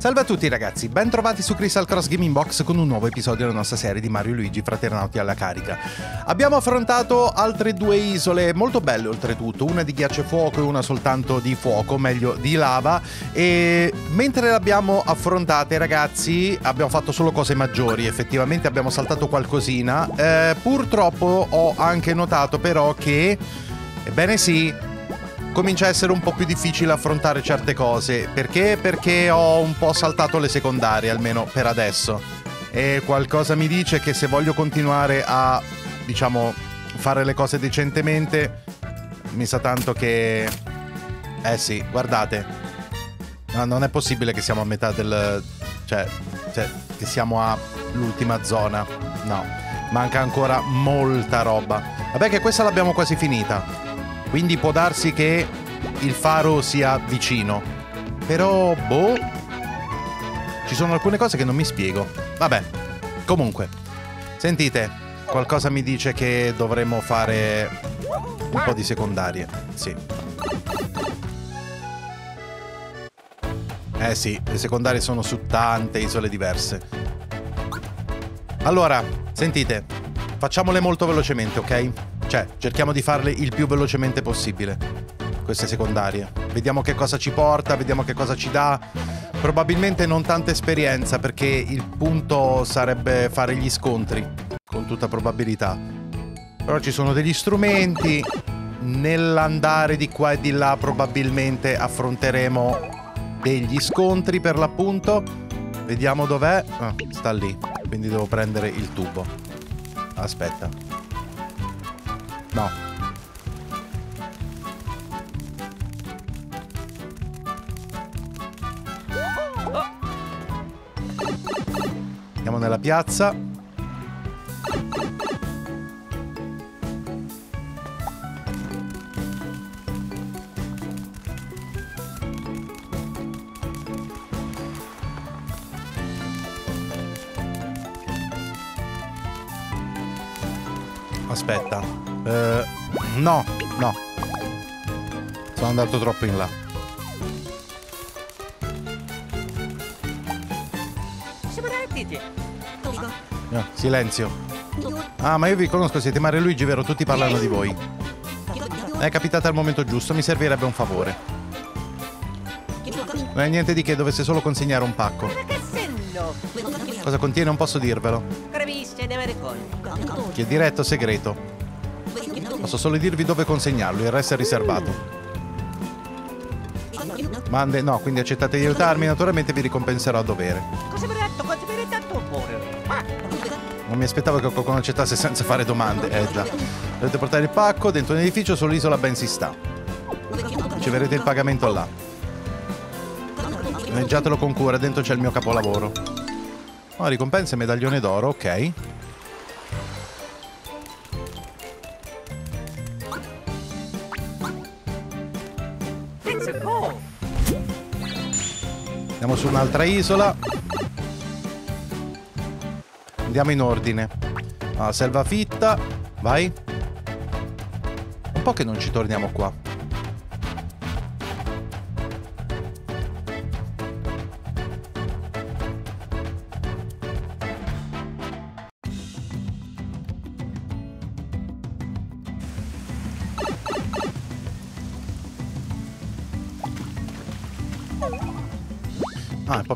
Salve a tutti ragazzi, ben trovati su Crystal Cross Gaming Box con un nuovo episodio della nostra serie di Mario e Luigi Fraternauti alla carica. Abbiamo affrontato altre due isole molto belle oltretutto, una di ghiaccio e fuoco e una soltanto di fuoco, meglio di lava e mentre le abbiamo affrontate ragazzi abbiamo fatto solo cose maggiori, effettivamente abbiamo saltato qualcosina. Eh, purtroppo ho anche notato però che, ebbene sì, comincia a essere un po' più difficile affrontare certe cose. Perché? Perché ho un po' saltato le secondarie, almeno per adesso. E qualcosa mi dice che se voglio continuare a, diciamo, fare le cose decentemente, mi sa tanto che... Eh sì, guardate. No, non è possibile che siamo a metà del... Cioè, cioè che siamo all'ultima zona. No, manca ancora molta roba. Vabbè che questa l'abbiamo quasi finita. Quindi può darsi che il faro sia vicino. Però, boh... Ci sono alcune cose che non mi spiego. Vabbè, comunque. Sentite, qualcosa mi dice che dovremmo fare un po' di secondarie. Sì. Eh sì, le secondarie sono su tante isole diverse. Allora, sentite, facciamole molto velocemente, ok? Cioè, cerchiamo di farle il più velocemente possibile. Queste secondarie. Vediamo che cosa ci porta, vediamo che cosa ci dà. Probabilmente non tanta esperienza perché il punto sarebbe fare gli scontri, con tutta probabilità. Però ci sono degli strumenti. Nell'andare di qua e di là probabilmente affronteremo degli scontri per l'appunto. Vediamo dov'è. Ah, sta lì. Quindi devo prendere il tubo. Aspetta. No. Andiamo nella piazza. Aspetta. Eh, no, no. Sono andato troppo in là. No, silenzio. Ah, ma io vi conosco, siete Mario e Luigi, vero? Tutti parlano di voi. È capitata al momento giusto, mi servirebbe un favore. Non è niente di che, dovesse solo consegnare un pacco. Cosa contiene? Non posso dirvelo. Che è diretto segreto. Posso solo dirvi dove consegnarlo, il resto è riservato. Mande, no, quindi accettate di aiutarmi, naturalmente vi ricompenserò a dovere. Non mi aspettavo che qualcuno accettasse senza fare domande, eh già. Dovete portare il pacco dentro un edificio sull'isola ben si sta. Riceverete il pagamento là. Maneggiatelo con cura, dentro c'è il mio capolavoro. Oh, ricompense medaglione d'oro, ok. Su un'altra isola. Andiamo in ordine. Ah, selva fitta. Vai. Un po' che non ci torniamo qua.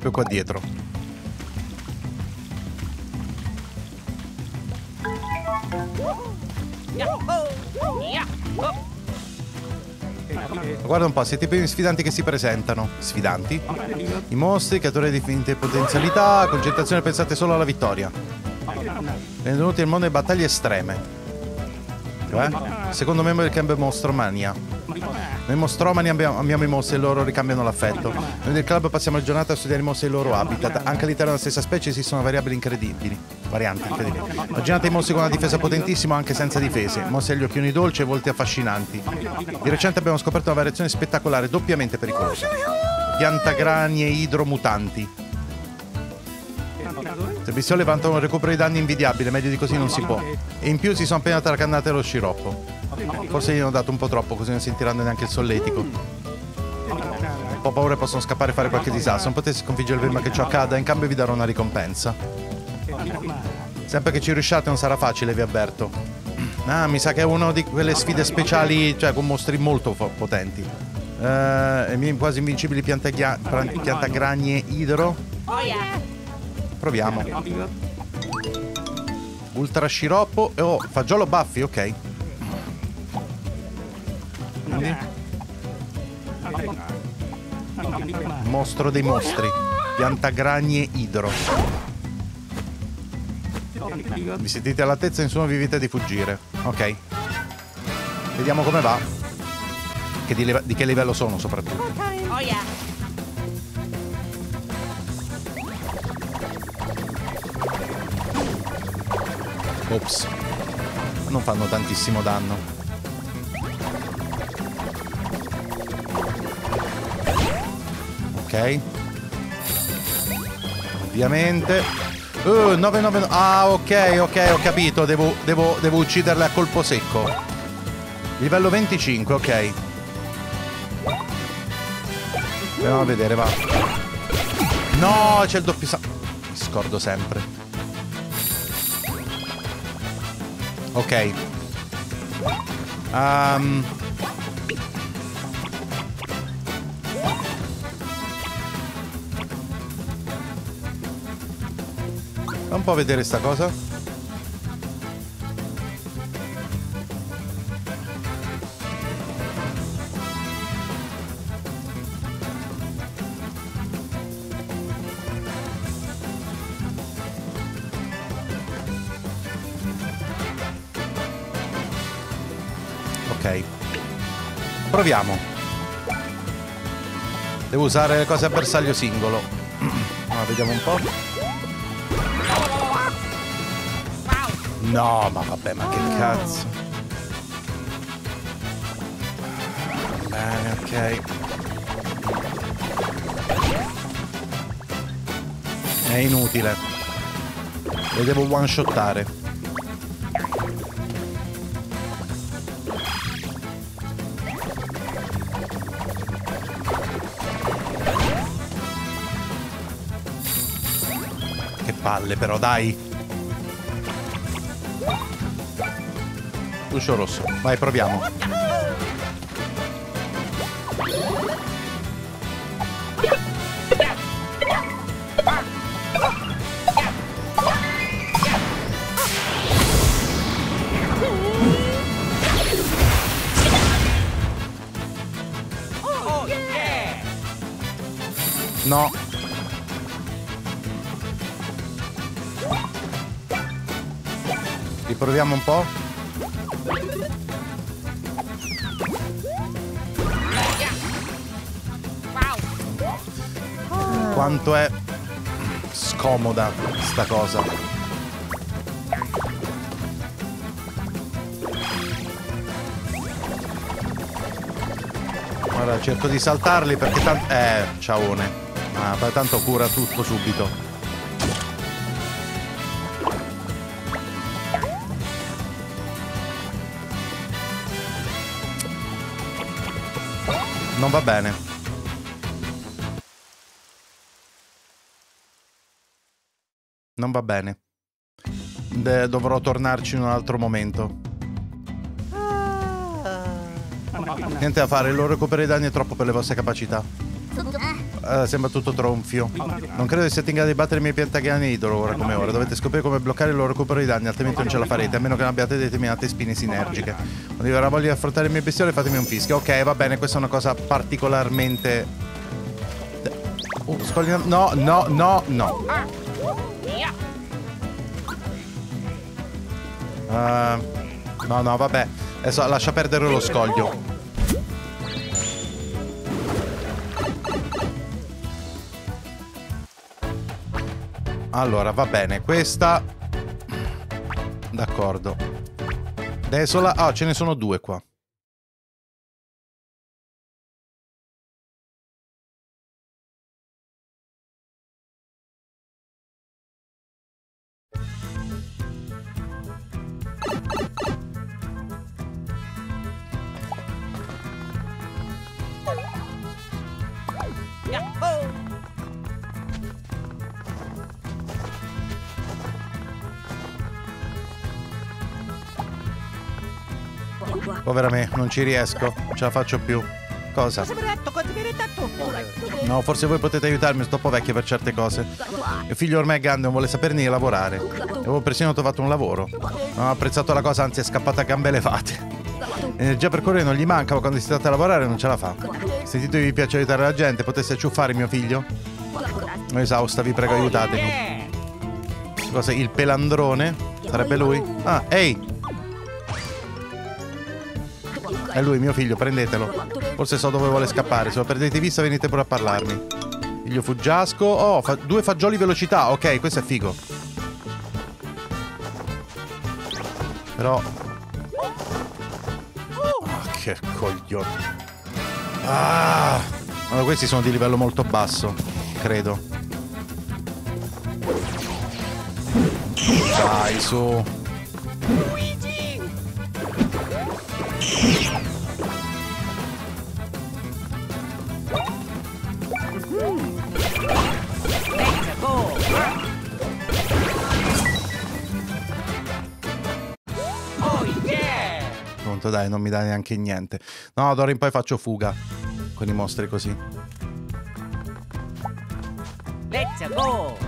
Proprio qua dietro. Guarda un po', siete i primi sfidanti che si presentano. Sfidanti? I mostri, creatori di infinite potenzialità, concentrazione pensate solo alla vittoria. Benvenuti nel mondo di battaglie estreme. Cioè? Secondo membro del camp Mostromania. Noi mostromani abbiamo, amiamo i mostri e loro ricambiano l'affetto. Noi del club passiamo la giornata a studiare i mostri e il loro habitat. Anche all'interno della stessa specie esistono variabili incredibili. Varianti incredibili. Immaginate i mostri con una difesa potentissima anche senza difese. Mostri agli occhioni dolci e volti affascinanti. Di recente abbiamo scoperto una variazione spettacolare, doppiamente pericolosa. Piantagranie idromutanti. Le pistole vantano un recupero di danni invidiabile, meglio di così non si può. E in più si sono appena tracannate lo sciroppo. Forse gli hanno dato un po' troppo, così non sentiranno neanche il solletico. po' paura e possono scappare e fare qualche disastro. Non potessi sconfiggere prima che ciò accada, in cambio vi darò una ricompensa. Sempre che ci riusciate non sarà facile, vi avverto. Ah, mi sa che è una di quelle sfide speciali, cioè con mostri molto potenti. Uh, quasi invincibili piantagragne idro. Proviamo. Ultra sciroppo. Oh, fagiolo baffi, ok. Mostro dei mostri. Piantagragne idro. Vi sentite all'altezza, nessuno vi evita di fuggire. Ok. Vediamo come va. Che di, di, che livello sono soprattutto. Oh yeah. Ops. Non fanno tantissimo danno. Ovviamente. Uh, 9, 9, ah, ok, ok, ho capito. Devo, devo, devo ucciderle a colpo secco. Livello 25, ok. Andiamo a vedere, va. No, c'è il doppio sa... Mi scordo sempre. Ok. Um... Fa un po' vedere sta cosa. proviamo. Devo usare le cose a bersaglio singolo. Allora, vediamo un po'. No, ma vabbè, ma che cazzo. Bene, ok. È inutile. Le devo one-shottare. palle però, dai. Uscio rosso. Vai, proviamo. No, Riproviamo un po'. Quanto è scomoda sta cosa. Ora cerco di saltarli perché tanto... Eh, ciaone. Ah, tanto cura tutto subito. Non va bene. Non va bene. De dovrò tornarci in un altro momento. Niente da fare, il loro recupero i danni è troppo per le vostre capacità. Uh, sembra tutto tronfio. Non credo che siate in grado di battere i miei piantagani idolo ora come ora. Dovete scoprire come bloccare il loro recupero di danni, altrimenti non ce la farete, a meno che non abbiate determinate spine sinergiche. Quando vi verrà voglia di affrontare il mio bestiole, fatemi un fischio. Ok, va bene, questa è una cosa particolarmente... Uh, scoglio... No, no, no, no. Uh, no, no, vabbè. Adesso lascia perdere lo scoglio. Allora, va bene, questa... D'accordo. Desola... Ah, ce ne sono due qua. Povera me, non ci riesco. Non ce la faccio più. Cosa? No, forse voi potete aiutarmi, sono troppo vecchio per certe cose. Mio figlio ormai è grande, non vuole saperne di lavorare. Avevo persino trovato un lavoro. Non ho apprezzato la cosa, anzi è scappata a gambe levate. Energia per correre non gli manca, ma quando si tratta di lavorare non ce la fa. Sentito che vi piace aiutare la gente, potesse acciuffare mio figlio? Sono esausta, vi prego aiutatemi. Cosa? Il pelandrone? Sarebbe lui? Ah, ehi! È lui, mio figlio, prendetelo. Forse so dove vuole scappare. Se lo perdete vista venite pure a parlarmi. Figlio fuggiasco. Oh, fa due fagioli velocità. Ok, questo è figo. Però... Oh, che coglione. Ah! Allora, questi sono di livello molto basso. Credo. Dai, su. Dai, non mi dà neanche niente. No, d'ora in poi faccio fuga con i mostri così. Let's go!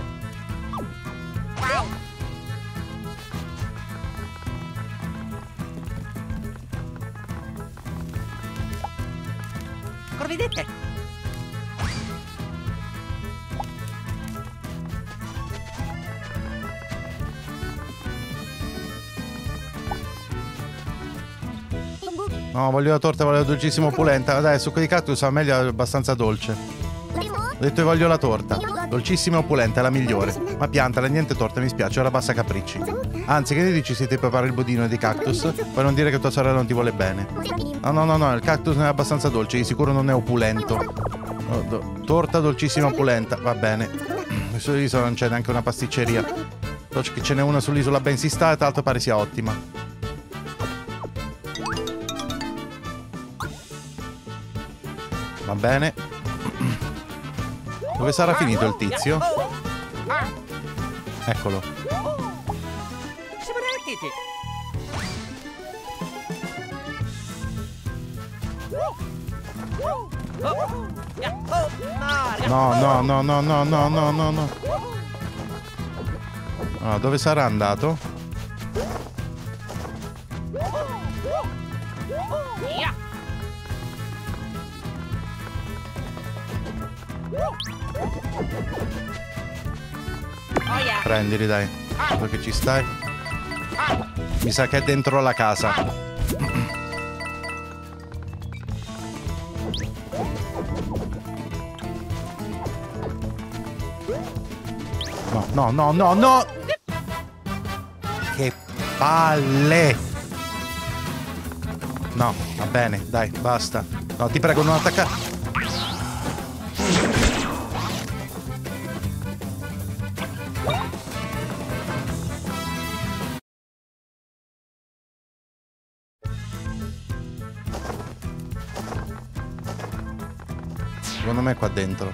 Voglio la torta, voglio la dolcissima opulenta. Dai, succo di cactus a meglio abbastanza dolce. Ho detto che voglio la torta. Dolcissima e opulenta, è la migliore. Ma piantala, niente torta, mi spiace, ora basta capricci. Anzi, che ne dici se ti preparo il budino di cactus? Puoi non dire che tua sorella non ti vuole bene. No, no, no, no, il cactus non è abbastanza dolce, di sicuro non è opulento. Oh, torta dolcissima opulenta, va bene. Sull'isola non c'è neanche una pasticceria. Che ce n'è una sull'isola ben si sta tra l'altro pare sia ottima. Va bene. Dove sarà finito il tizio? Eccolo. No, no, no, no, no, no, no, no, no. Ah, dove sarà andato? Prendili, dai. Dopo che ci stai. Mi sa che è dentro la casa. No, no, no, no, no! Che palle! No, va bene, dai, basta. No, ti prego, non attaccare. Qua dentro.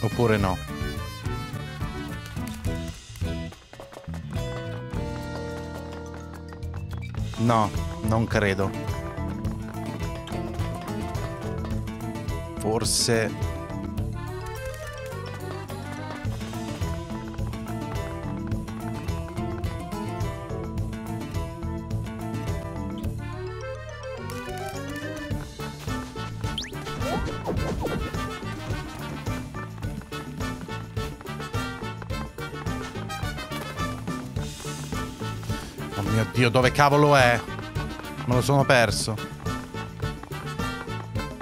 Oppure no. No, non credo. Forse... Oh mio Dio, dove cavolo è? Me lo sono perso.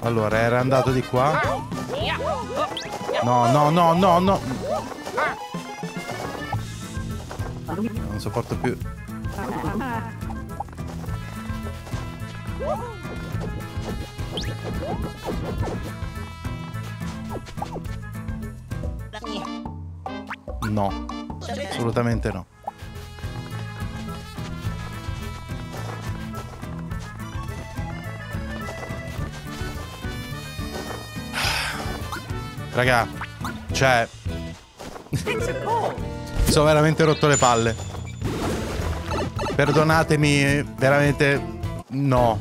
Allora, era andato di qua? No, no, no, no, no. Non sopporto più. No, assolutamente no. Raga, cioè, sono veramente rotto le palle. Perdonatemi, veramente no.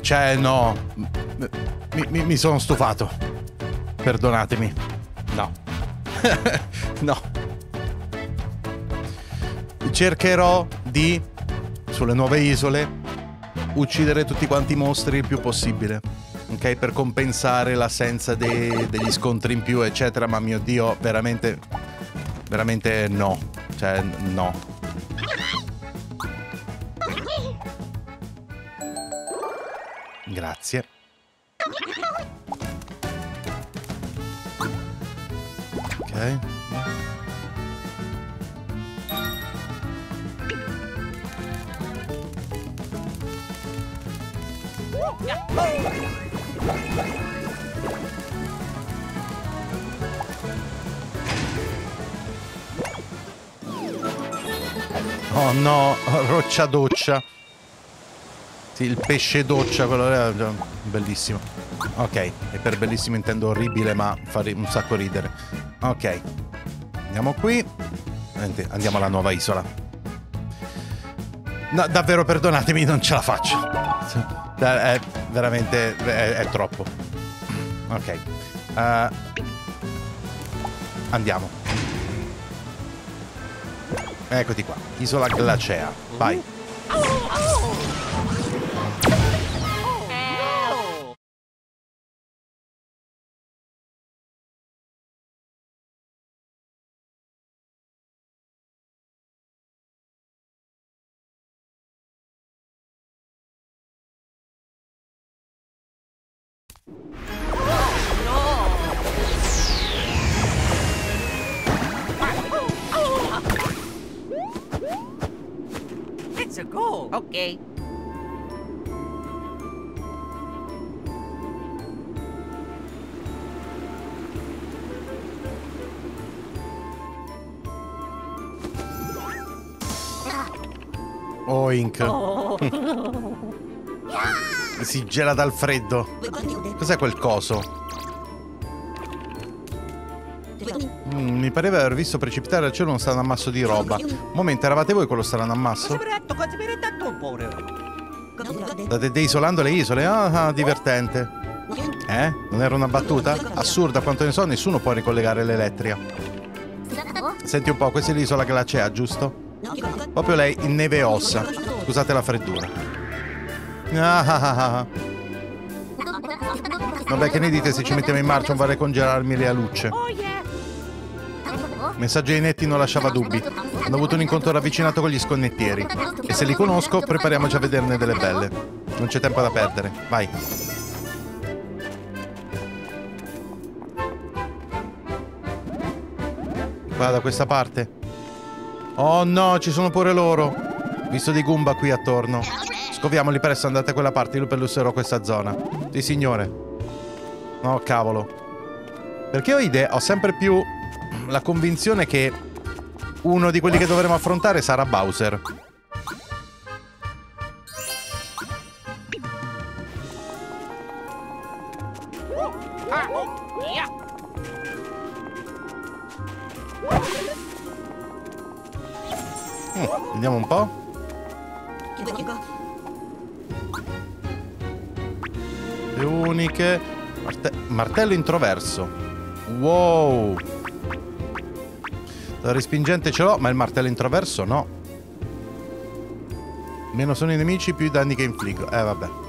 Cioè, no. Mi, mi- mi sono stufato. Perdonatemi. No. no. Cercherò di, sulle nuove isole, uccidere tutti quanti i mostri il più possibile. Ok, per compensare l'assenza dei- degli scontri in più, eccetera. Ma mio dio, veramente. Veramente no. Cioè, no. Grazie. Ok. Oh no, roccia doccia. Sì, il pesce doccia, quello già, bellissimo. Ok, e per bellissimo intendo orribile, ma fa un sacco ridere. Ok, andiamo qui. Andiamo alla nuova isola. No, davvero perdonatemi, non ce la faccio. Da- È veramente, è, è troppo. Ok. Eh, andiamo. Eccoti qua, isola glacea. Vai. Let's Oink. si gela dal freddo. Cos'è quel coso? Mm, mi pareva aver visto precipitare dal cielo uno strano ammasso di roba. Un momento, eravate voi quello strano ammasso? State deisolando le isole? Ah, ah, divertente. Eh? Non era una battuta? Assurda, quanto ne so, nessuno può ricollegare l'elettria. Senti un po', questa è l'isola glacea, giusto? Proprio lei in neve e ossa. Scusate la freddura. Ah, ah, ah. Vabbè, che ne dite se ci mettiamo in marcia un vorrei congelarmi le alucce? Oh. Messaggio ai netti non lasciava dubbi. Hanno avuto un incontro ravvicinato con gli sconnettieri. E se li conosco, prepariamoci a vederne delle belle. Non c'è tempo da perdere. Vai. Qua da questa parte. Oh no, ci sono pure loro. Visto dei Goomba qui attorno. Scoviamoli presto, andate a quella parte, io perlusserò questa zona. Sì, signore. No, cavolo. Perché ho idea, ho sempre più la convinzione che uno di quelli che dovremo affrontare sarà Bowser. Martello introverso. Wow. La respingente ce l'ho, ma il martello introverso no. Meno sono i nemici, più i danni che infliggo. Eh, vabbè.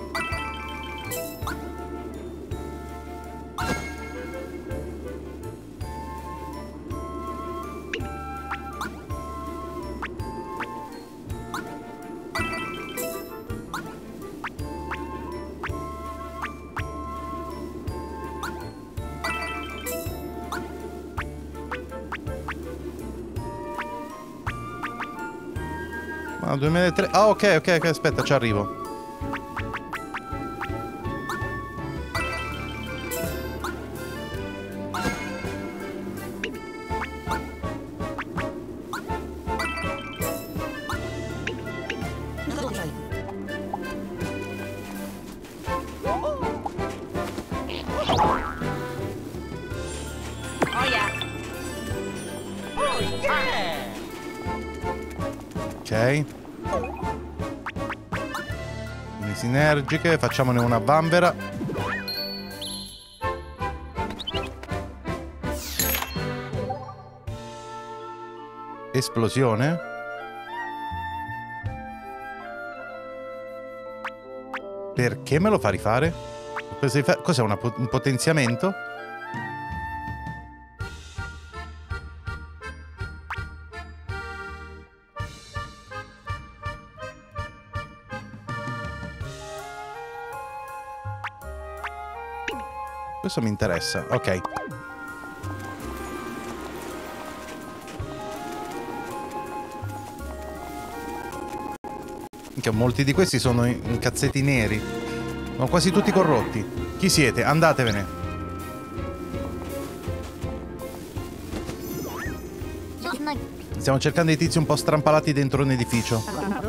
Ok, ok, aspetta, ci arrivo. Sinergiche, facciamone una bambera. Esplosione. Perché me lo fa rifare? Cos'è un potenziamento? Questo mi interessa. Ok. Minchia, molti di questi sono in cazzetti neri. Sono quasi tutti corrotti. Chi siete? Andatevene. Stiamo cercando dei tizi un po' strampalati dentro un edificio.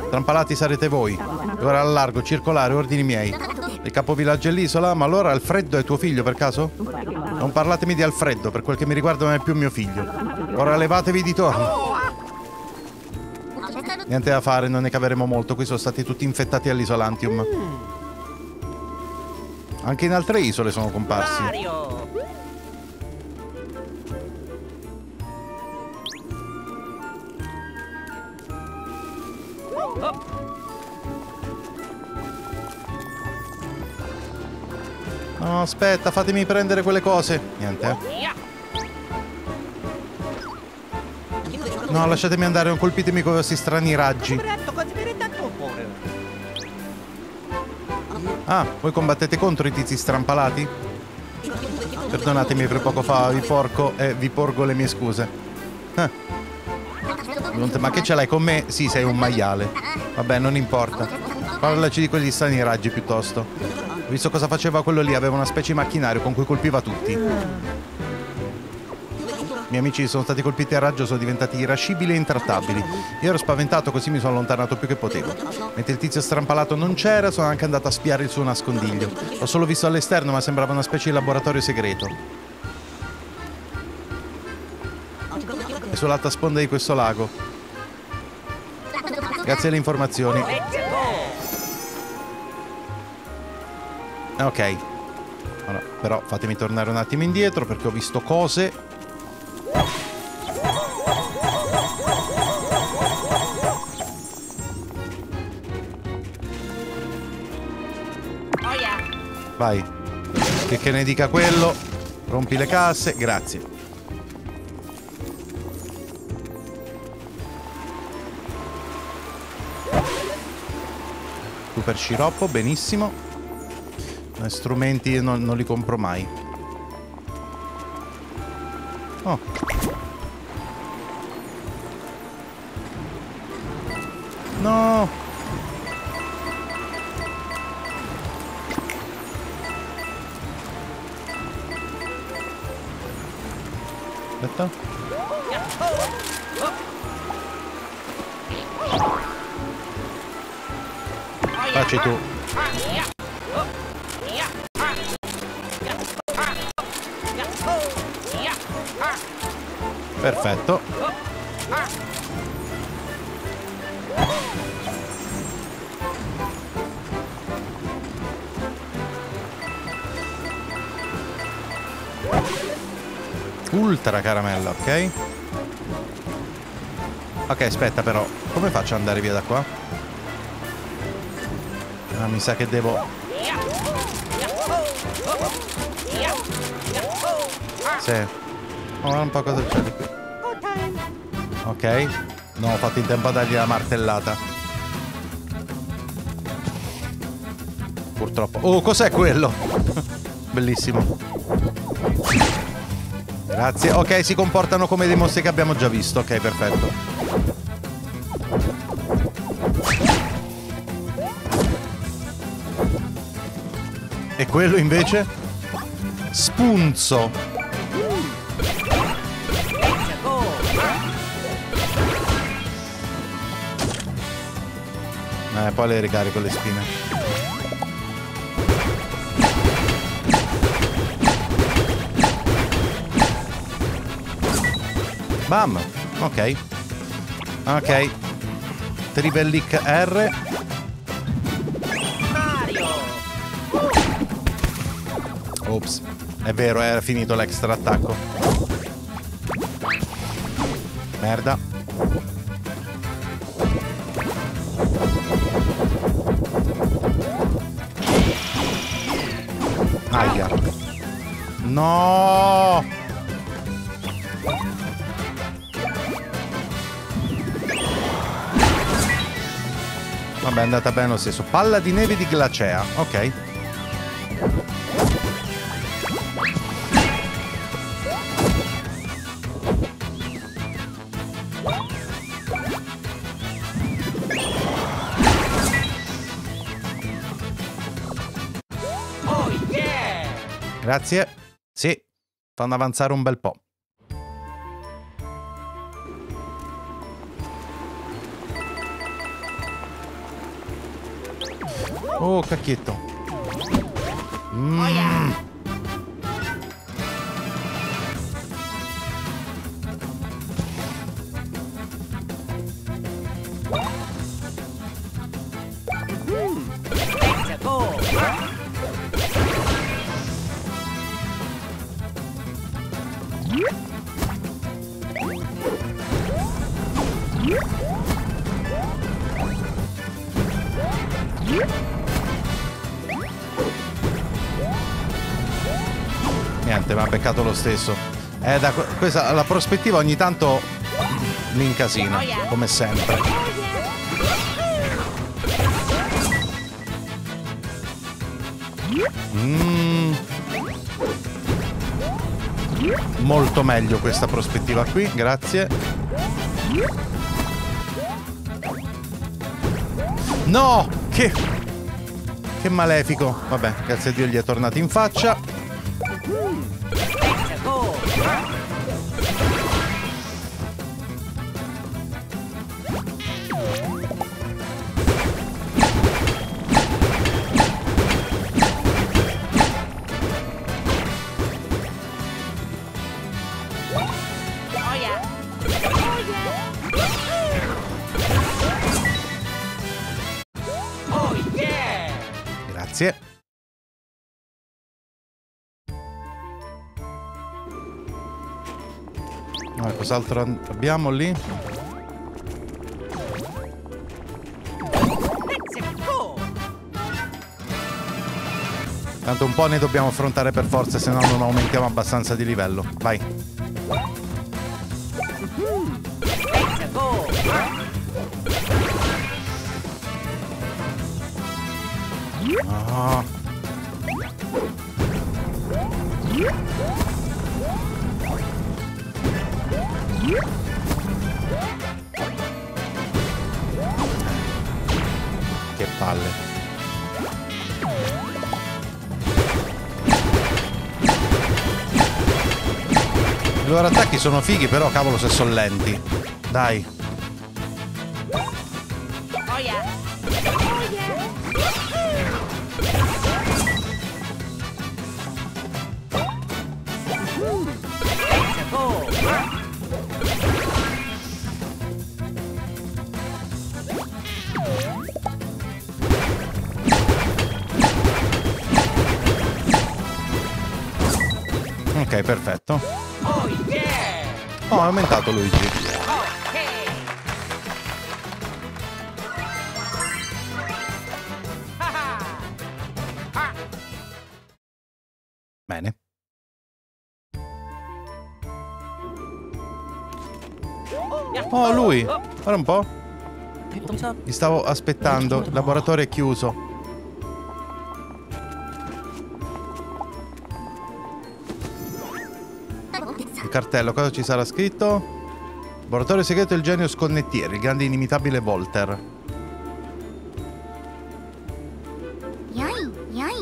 Strampalati sarete voi. Ora al largo, circolare, ordini miei. Il capovillaggio è l'isola? Ma allora Alfredo è tuo figlio per caso? Non parlatemi di Alfredo, per quel che mi riguarda non è più mio figlio. Ora levatevi di torno. Niente da fare, non ne caveremo molto. Qui sono stati tutti infettati all'isolantium. Anche in altre isole sono comparsi. No, aspetta, fatemi prendere quelle cose. Niente. Eh. No, lasciatemi andare, non colpitemi con questi strani raggi. Ah, voi combattete contro i tizi strampalati? Perdonatemi per poco fa vi porco e vi porgo le mie scuse. Eh. Ma che ce l'hai con me? Sì, sei un maiale. Vabbè, non importa. Parlaci di quegli strani raggi piuttosto visto cosa faceva quello lì, aveva una specie di macchinario con cui colpiva tutti. I miei amici sono stati colpiti a raggio, sono diventati irascibili e intrattabili. Io ero spaventato, così mi sono allontanato più che potevo. Mentre il tizio strampalato non c'era, sono anche andato a spiare il suo nascondiglio. L'ho solo visto all'esterno, ma sembrava una specie di laboratorio segreto. È sull'alta sponda di questo lago. Grazie alle informazioni. Ok. Allora, però fatemi tornare un attimo indietro perché ho visto cose. Vai. Che, che ne dica quello. Rompi le casse. Grazie. Super sciroppo, benissimo. Strumenti non, non li compro mai. Oh. No! Aspetta. Facci tu. Perfetto. Ultra caramella, ok? Ok, aspetta però. Come faccio ad andare via da qua? Ah, mi sa che devo... Sì. Oh, un po' cosa c'è di. Ok. No, ho fatto in tempo a dargli la martellata. Purtroppo. Oh, cos'è quello? Bellissimo. Grazie. Ok, si comportano come dei mostri che abbiamo già visto. Ok, perfetto. E quello invece? Spunzo. Eh, poi le ricarico le spine. Bam! Ok. Ok. Trivellic R. Ops, è vero, era finito l'extra attacco. Merda. No! Vabbè, è andata bene lo stesso. Palla di neve di glacea. Ok. Oh! Grazie. Sì, fanno avanzare un bel po'. Oh, cacchietto. Mm. Eh, da que- questa, la prospettiva ogni tanto mi incasina, come sempre. Mm. Molto meglio questa prospettiva qui, grazie. No! Che... Che malefico. Vabbè, grazie a Dio gli è tornato in faccia. Cos'altro abbiamo lì? Tanto un po' ne dobbiamo affrontare per forza, se no non aumentiamo abbastanza di livello. Vai. Let's Che palle. I loro attacchi sono fighi, però cavolo se sono lenti. Dai. Perfetto. Oh yeah! Oh, è aumentato Luigi. Bene. Oh, lui. Guarda un po'. Mi stavo aspettando. Il laboratorio è chiuso. Cartello, cosa ci sarà scritto? Laboratorio segreto del genio sconnettiere, il grande inimitabile Volter.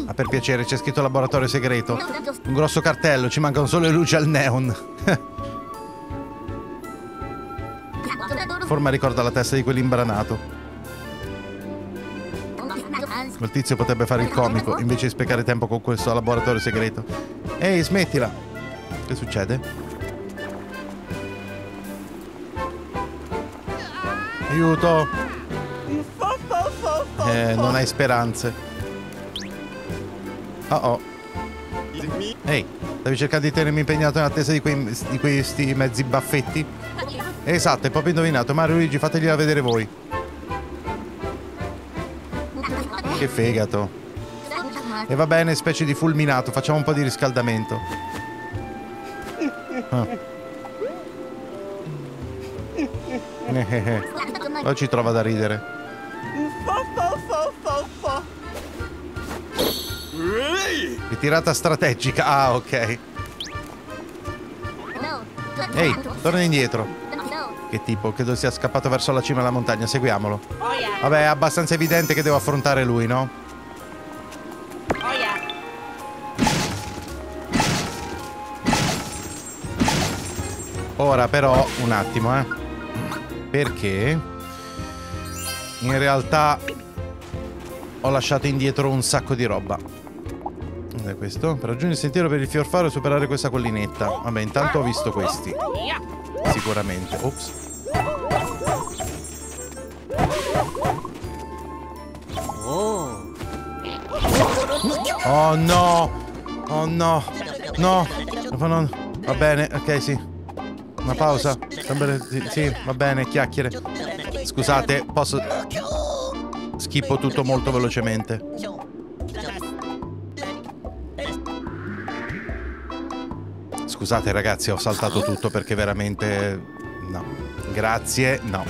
Ah, per piacere, c'è scritto laboratorio segreto. Un grosso cartello, ci mancano solo le luci al neon. Forma ricorda la testa di quell'imbranato. Quel tizio potrebbe fare il comico invece di sprecare tempo con questo laboratorio segreto. Ehi, smettila! Che succede? Aiuto! Eh, non hai speranze. Oh oh. Ehi, stavi cercando di tenermi impegnato in attesa di, quei, di questi mezzi baffetti? Esatto, hai proprio indovinato. Mario Luigi, fategliela vedere voi. Che fegato. E va bene, specie di fulminato, facciamo un po' di riscaldamento. Ah. Poi ci trova da ridere. Ritirata strategica. Ah, ok. Ehi, torna indietro. Che tipo, credo sia scappato verso la cima della montagna. Seguiamolo. Vabbè, è abbastanza evidente che devo affrontare lui, no? Ora però, un attimo, eh. Perché? In realtà ho lasciato indietro un sacco di roba. Cos'è questo? Per raggiungere il sentiero per il fiorfaro e superare questa collinetta. Vabbè, intanto ho visto questi. Sicuramente. Ops. Oh no! Oh no! No! Va bene, ok, sì. Una pausa? Sì, va bene, chiacchiere. Scusate, posso... Schippo tutto molto velocemente. Scusate ragazzi, ho saltato tutto perché veramente... No. Grazie, no.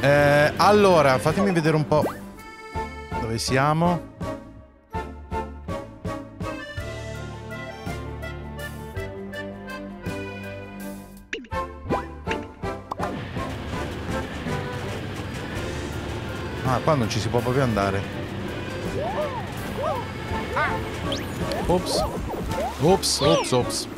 Eh, allora, fatemi vedere un po' dove siamo. Qua non ci si può proprio andare. Ops. Ops, ops, ops.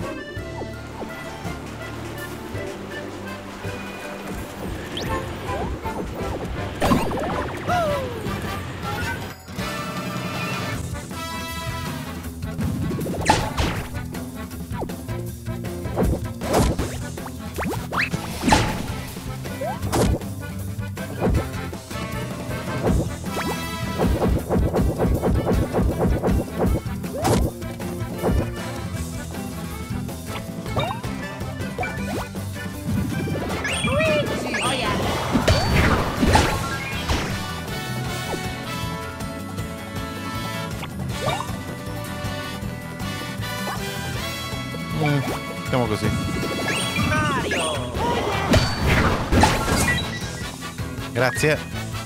Grazie.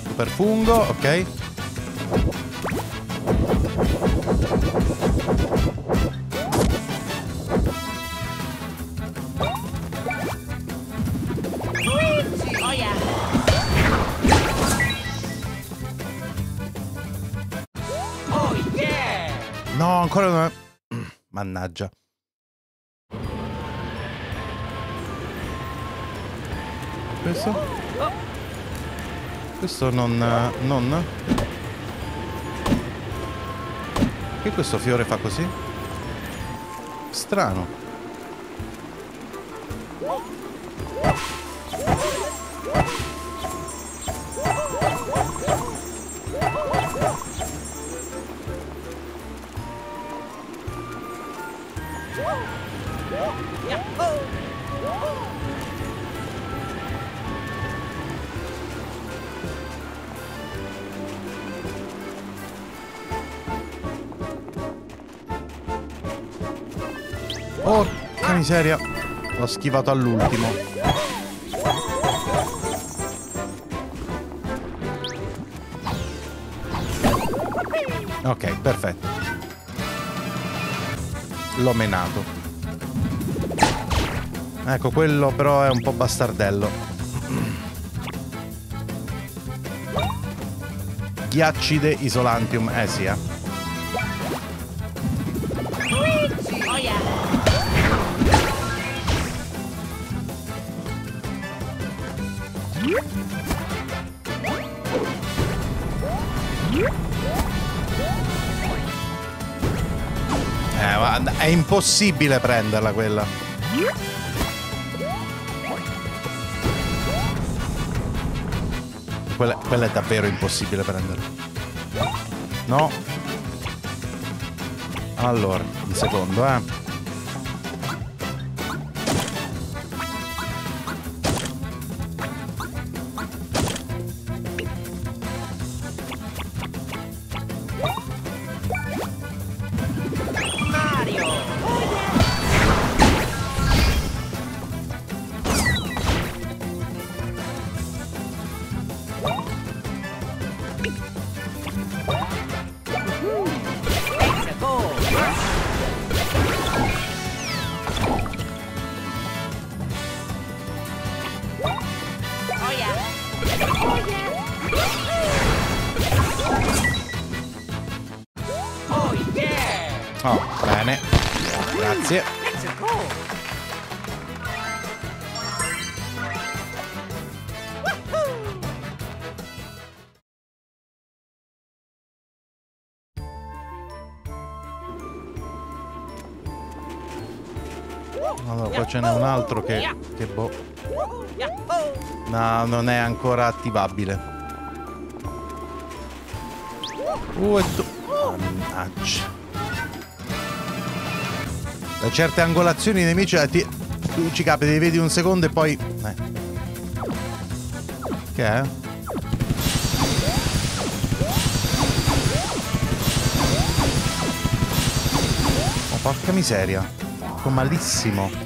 Super fungo, ok. No, ancora non è... Mannaggia. Questo? Questo non... non... Che questo fiore fa così? Strano. Miseria. L'ho schivato all'ultimo. Ok, perfetto. L'ho menato. Ecco, quello però è un po' bastardello. Ghiaccide isolantium, eh sì, eh. Impossibile prenderla quella. Quella, quella è davvero impossibile prenderla. No. Allora, un secondo, eh. Ce n'è un altro che... che boh... No, non è ancora attivabile. Uh, e tu... Mannaggia. Da certe angolazioni i nemici eh, ti... tu ci capita, li vedi un secondo e poi... Eh. Che è? Oh, porca miseria. Sto malissimo.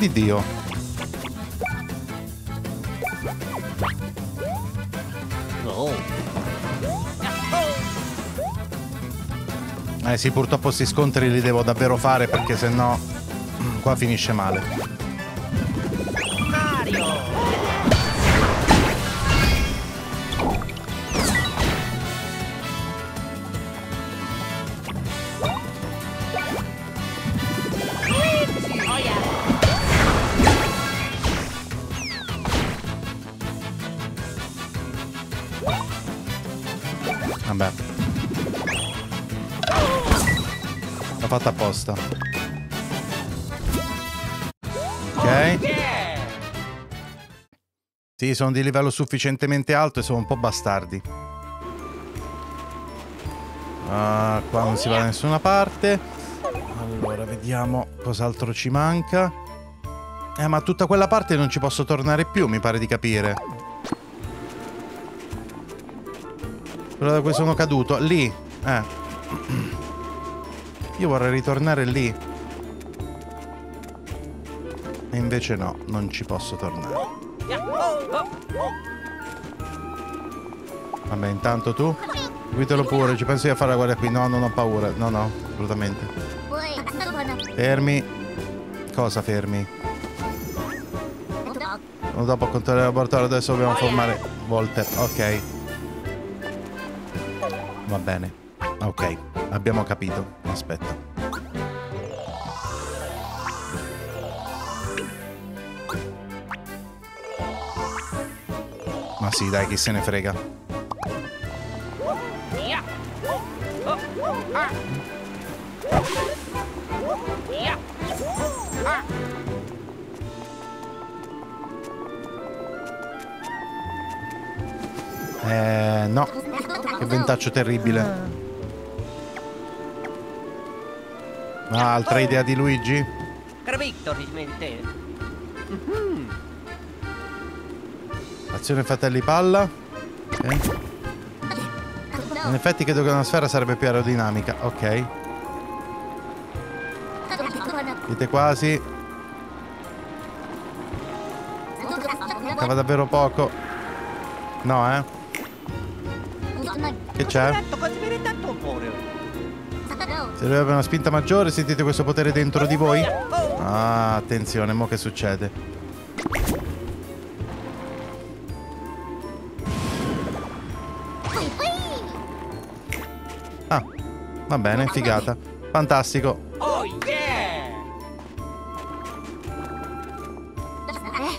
Di Dio. Eh sì, purtroppo sti scontri li devo davvero fare perché sennò qua finisce male. Sono di livello sufficientemente alto e sono un po' bastardi. Ah, qua non si va da nessuna parte. Allora, vediamo cos'altro ci manca. Eh, ma tutta quella parte non ci posso tornare più, mi pare di capire. Quello da cui sono caduto. Lì. Eh. Io vorrei ritornare lì. E invece no, non ci posso tornare. Vabbè, intanto tu? Seguitelo pure, ci penso di fare la guardia qui. No, non ho paura. No, no, assolutamente. Fermi. Cosa fermi? No, dopo controllare il laboratorio, adesso dobbiamo formare Volter. Ok. Va bene. Ok, abbiamo capito. Aspetta. Ma sì, dai, chi se ne frega. Eh, no. Che ventaccio terribile. Ah, altra idea di Luigi? Gravito, rismente. Azione fratelli palla. Ok. In effetti credo che una sfera sarebbe più aerodinamica. Ok. Siete quasi. Mancava davvero poco. No, eh? Che c'è? Se deve una spinta maggiore, sentite questo potere dentro di voi? Ah, attenzione, mo che succede? Va bene, figata. Fantastico. Oh yeah!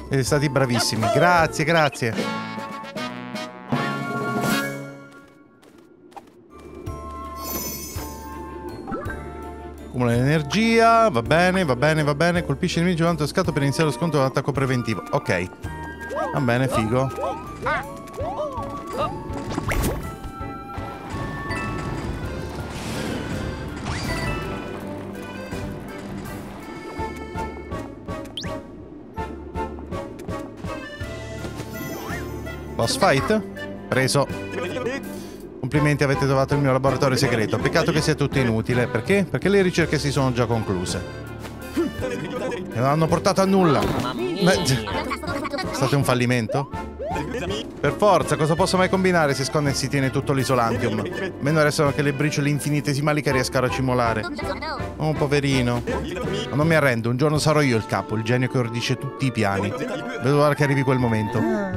Siete stati bravissimi. Grazie, grazie. Accumula l'energia, va bene, va bene, va bene. Colpisce il nemico durante lo scatto per iniziare lo scontro con attacco preventivo. Ok. Va bene, figo. Boss fight? Preso. Complimenti, avete trovato il mio laboratorio segreto. Peccato che sia tutto inutile. Perché? Perché le ricerche si sono già concluse. E non hanno portato a nulla. È stato un fallimento? Per forza, cosa posso mai combinare se Scone si tiene tutto l'isolantium? Meno restano che le briciole infinitesimali che riesco a racimolare. Oh, poverino. Ma non mi arrendo, un giorno sarò io il capo, il genio che ordisce tutti i piani. Vedo l'ora che arrivi quel momento.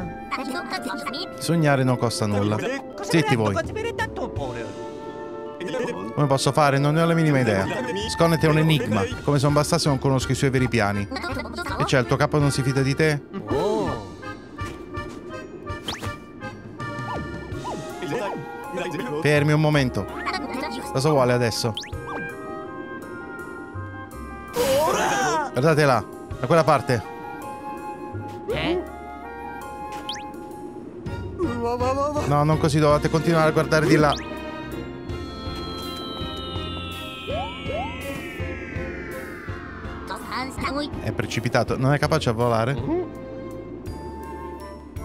Sognare non costa nulla. Zitti voi. Come posso fare? Non ne ho la minima idea. Sconnet è un enigma. Come se non bastasse non conosco i suoi veri piani. E c'è, il tuo capo non si fida di te? Fermi un momento. Cosa vuole adesso? Guardate là, da quella parte. No, non così, dovete continuare a guardare di là. È precipitato, non è capace a volare?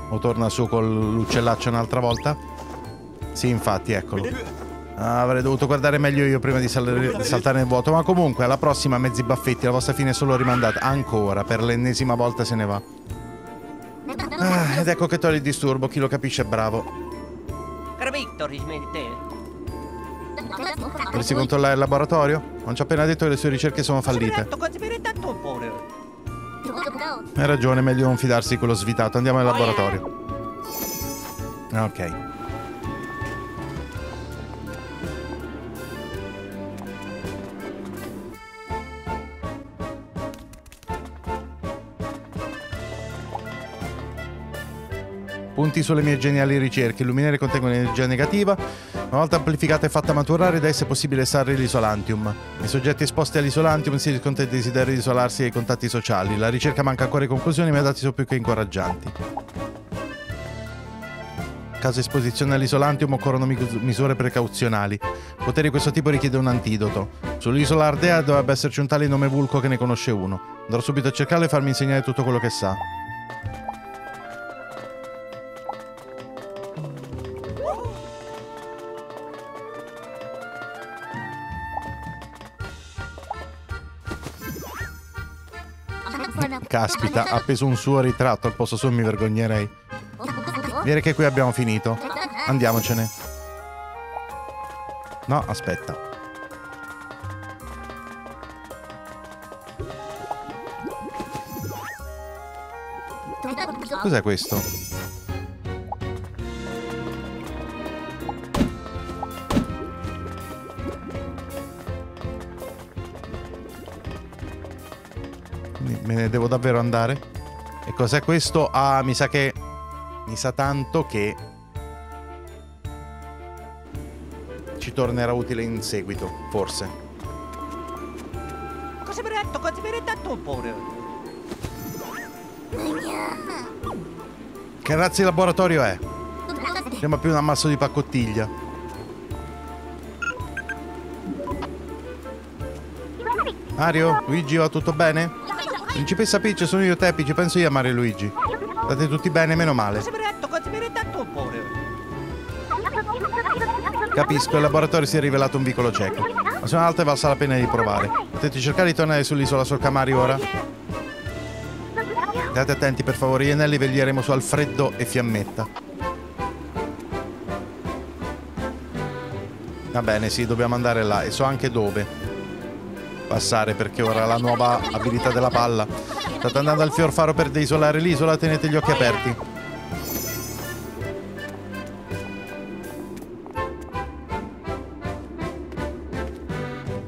O torna su con l'uccellaccio un'altra volta? Sì, infatti, eccolo. Avrei dovuto guardare meglio io prima di, di saltare nel vuoto. Ma comunque, alla prossima, mezzi baffetti, la vostra fine è solo rimandata. Ancora, per l'ennesima volta se ne va. Ah, ed ecco che toglie il disturbo, chi lo capisce è bravo. Victor, smente? Vorresti controllare il laboratorio? Non ci ho appena detto che le sue ricerche sono fallite. Hai ragione, meglio non fidarsi di quello svitato. Andiamo nel laboratorio. Ok. Punti sulle mie geniali ricerche. Il luminaire contengono energia negativa. Una volta amplificata e fatta maturare, da essa è possibile estrarre l'isolantium. I soggetti esposti all'isolantium si riscontra il desiderio di isolarsi dai contatti sociali. La ricerca manca ancora di conclusioni, ma i dati sono più che incoraggianti. Caso esposizione all'isolantium occorrono mi- misure precauzionali. Potere di questo tipo richiede un antidoto. Sull'isola Ardea dovrebbe esserci un tale nome Vulco che ne conosce uno. Andrò subito a cercarlo e farmi insegnare tutto quello che sa. Caspita, ha appeso un suo ritratto al posto suo mi vergognerei. Direi che qui abbiamo finito. Andiamocene. No, aspetta. Cos'è questo? Devo davvero andare? E cos'è questo? Ah, mi sa che... Mi sa tanto che... Ci tornerà utile in seguito, forse. Cosa mi detto? Cosa mi detto un po'? Che razza di laboratorio è? Sembra più un ammasso di pacottiglia. Mario? Luigi, va tutto bene? Principessa Peach, sono io Teppi, ci penso io a Mario e Luigi. State tutti bene, meno male. Capisco, il laboratorio si è rivelato un vicolo cieco. Ma se un'altra valsa la pena di provare. Potete cercare di tornare sull'isola Solcamari ora? State attenti per favore, e Nelly veglieremo su Alfreddo e Fiammetta. Va bene, sì, dobbiamo andare là e so anche dove passare perché ora la nuova abilità della palla. State andando al fiorfaro per desolare l'isola, tenete gli occhi aperti.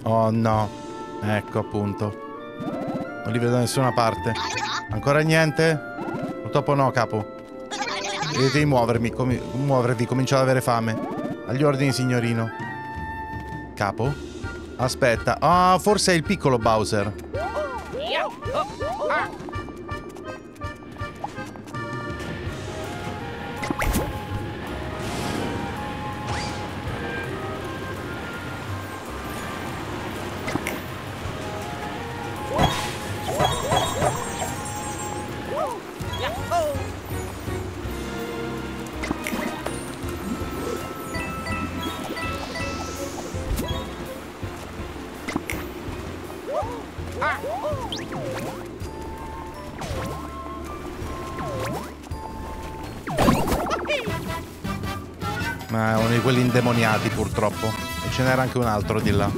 Oh no, ecco appunto. Non li vedo da nessuna parte. Ancora niente? Purtroppo no, capo. Devi muovermi, com muovervi, comincio ad avere fame. Agli ordini, signorino. Capo? Aspetta. Ah, forse è il piccolo Bowser. Quelli indemoniati purtroppo. E ce n'era anche un altro di là.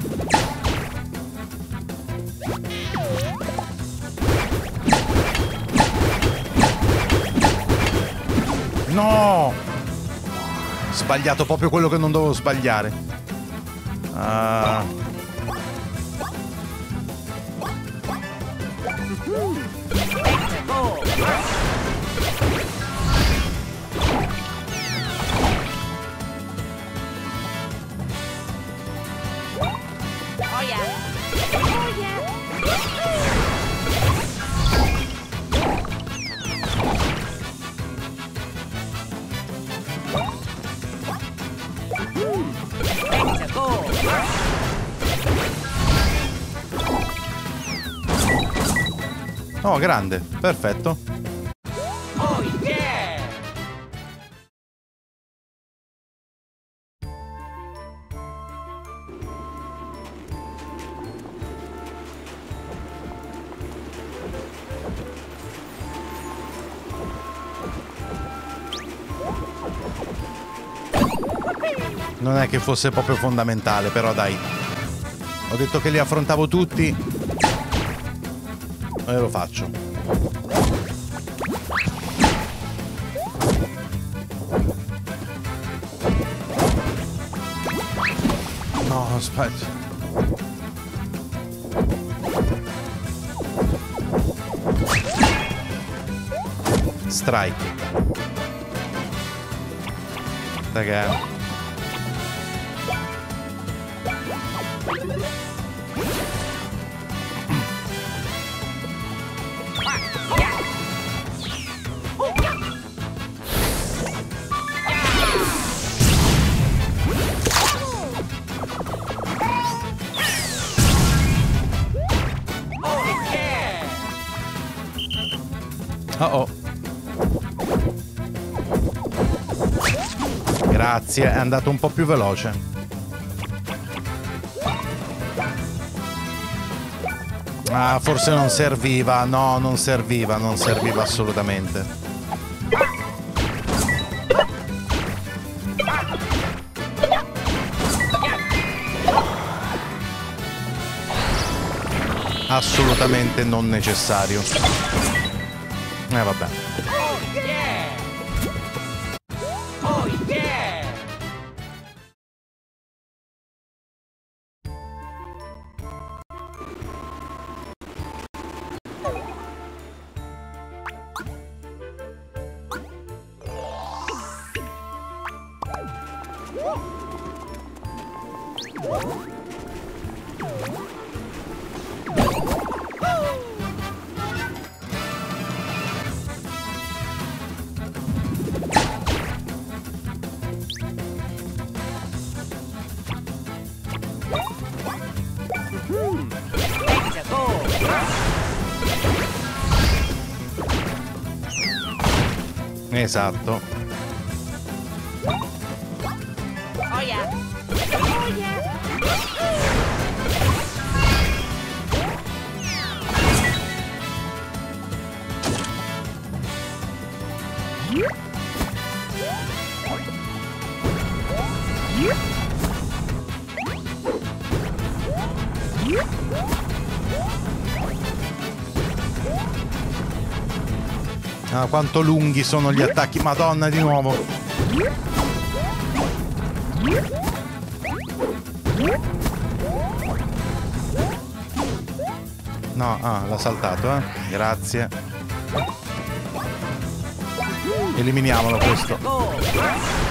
No! Sbagliato proprio quello che non dovevo sbagliare. Ah. Oh grande. Perfetto. Non è che fosse proprio fondamentale, però dai. Ho detto che li affrontavo tutti. E lo faccio. No, aspetta. Strike. Raga. Grazie, è andato un po' più veloce. Ah, forse non serviva. No, non serviva, non serviva assolutamente. Assolutamente non necessario. Eh vabbè. Esatto. quanto lunghi sono gli attacchi. Madonna, di nuovo. No, ah, l'ha saltato, eh. Grazie. Eliminiamolo questo.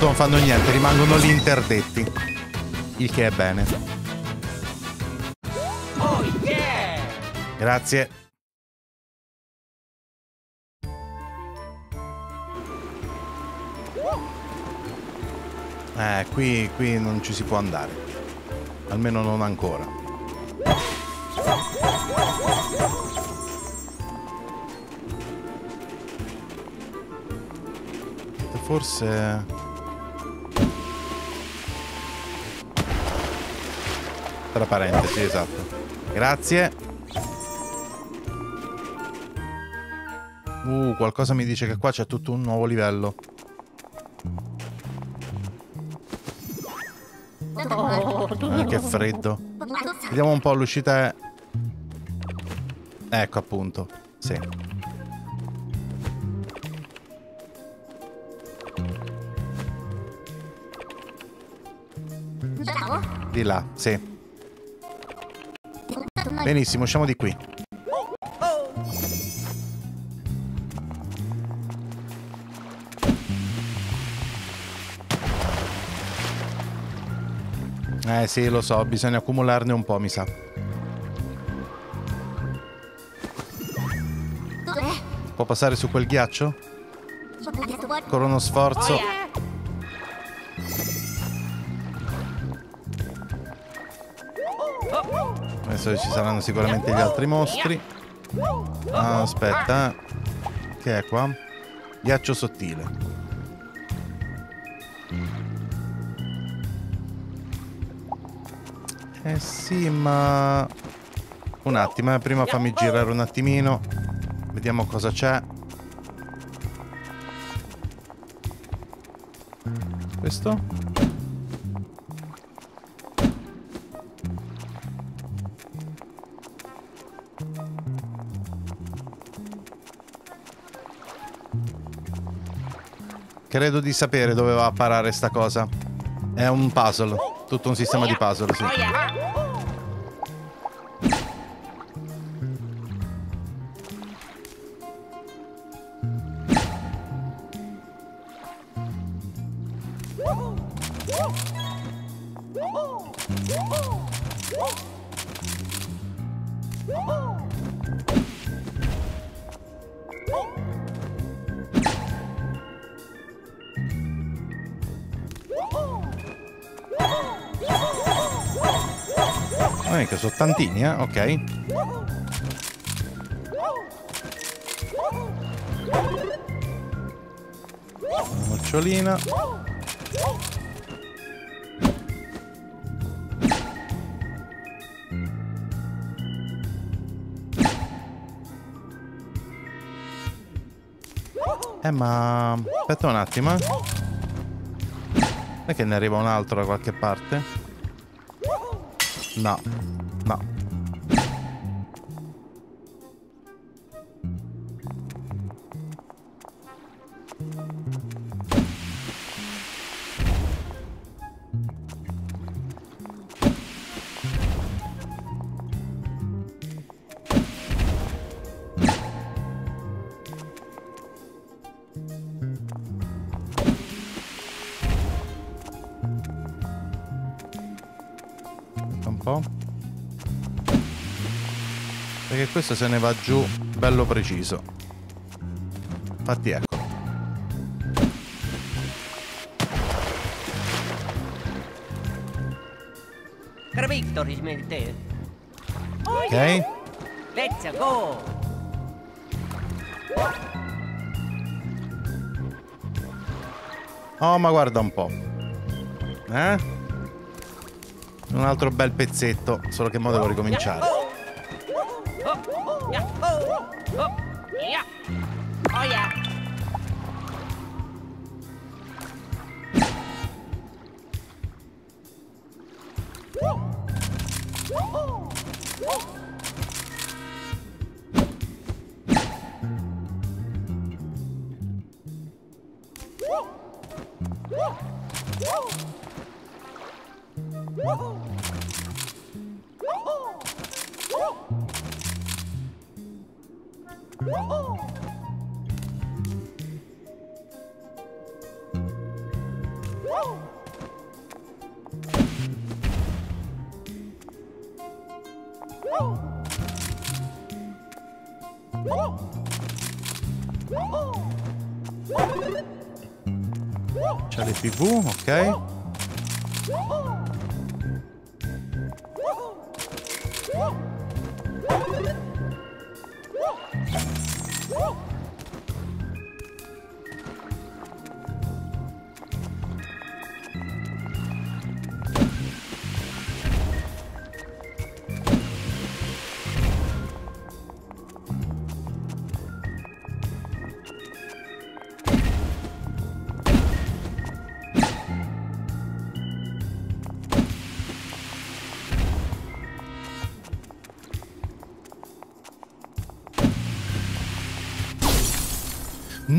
Tanto non fanno niente, rimangono lì interdetti. Il che è bene. Oh yeah! Grazie. Eh, qui, qui non ci si può andare. Almeno non ancora. Forse... Tra parentesi, esatto. Grazie. Uh, qualcosa mi dice che qua c'è tutto un nuovo livello. Eh, che freddo. Vediamo un po' l'uscita. Ecco appunto. Sì. Di là, sì. Benissimo, usciamo di qui. Eh sì, lo so, bisogna accumularne un po', mi sa. Può passare su quel ghiaccio? Ancora uno Oh sforzo. Adesso ci saranno sicuramente gli altri mostri. Ah, aspetta. eh. Che è qua? Ghiaccio sottile. Eh sì, ma... Un attimo, eh. prima fammi girare un attimino. Vediamo cosa c'è. Questo? Credo di sapere dove va a parare sta cosa. È un puzzle. Tutto un sistema di puzzle, sì. Eh? Ok. Nocciolina. Eh ma... Aspetta un attimo, eh. Non è che ne arriva un altro da qualche parte? No. Questo se ne va giù bello preciso. Infatti ecco. Victory smelte. Ok? Let's go! Oh, ma guarda un po'. Eh? Un altro bel pezzetto, solo che mo devo ricominciare.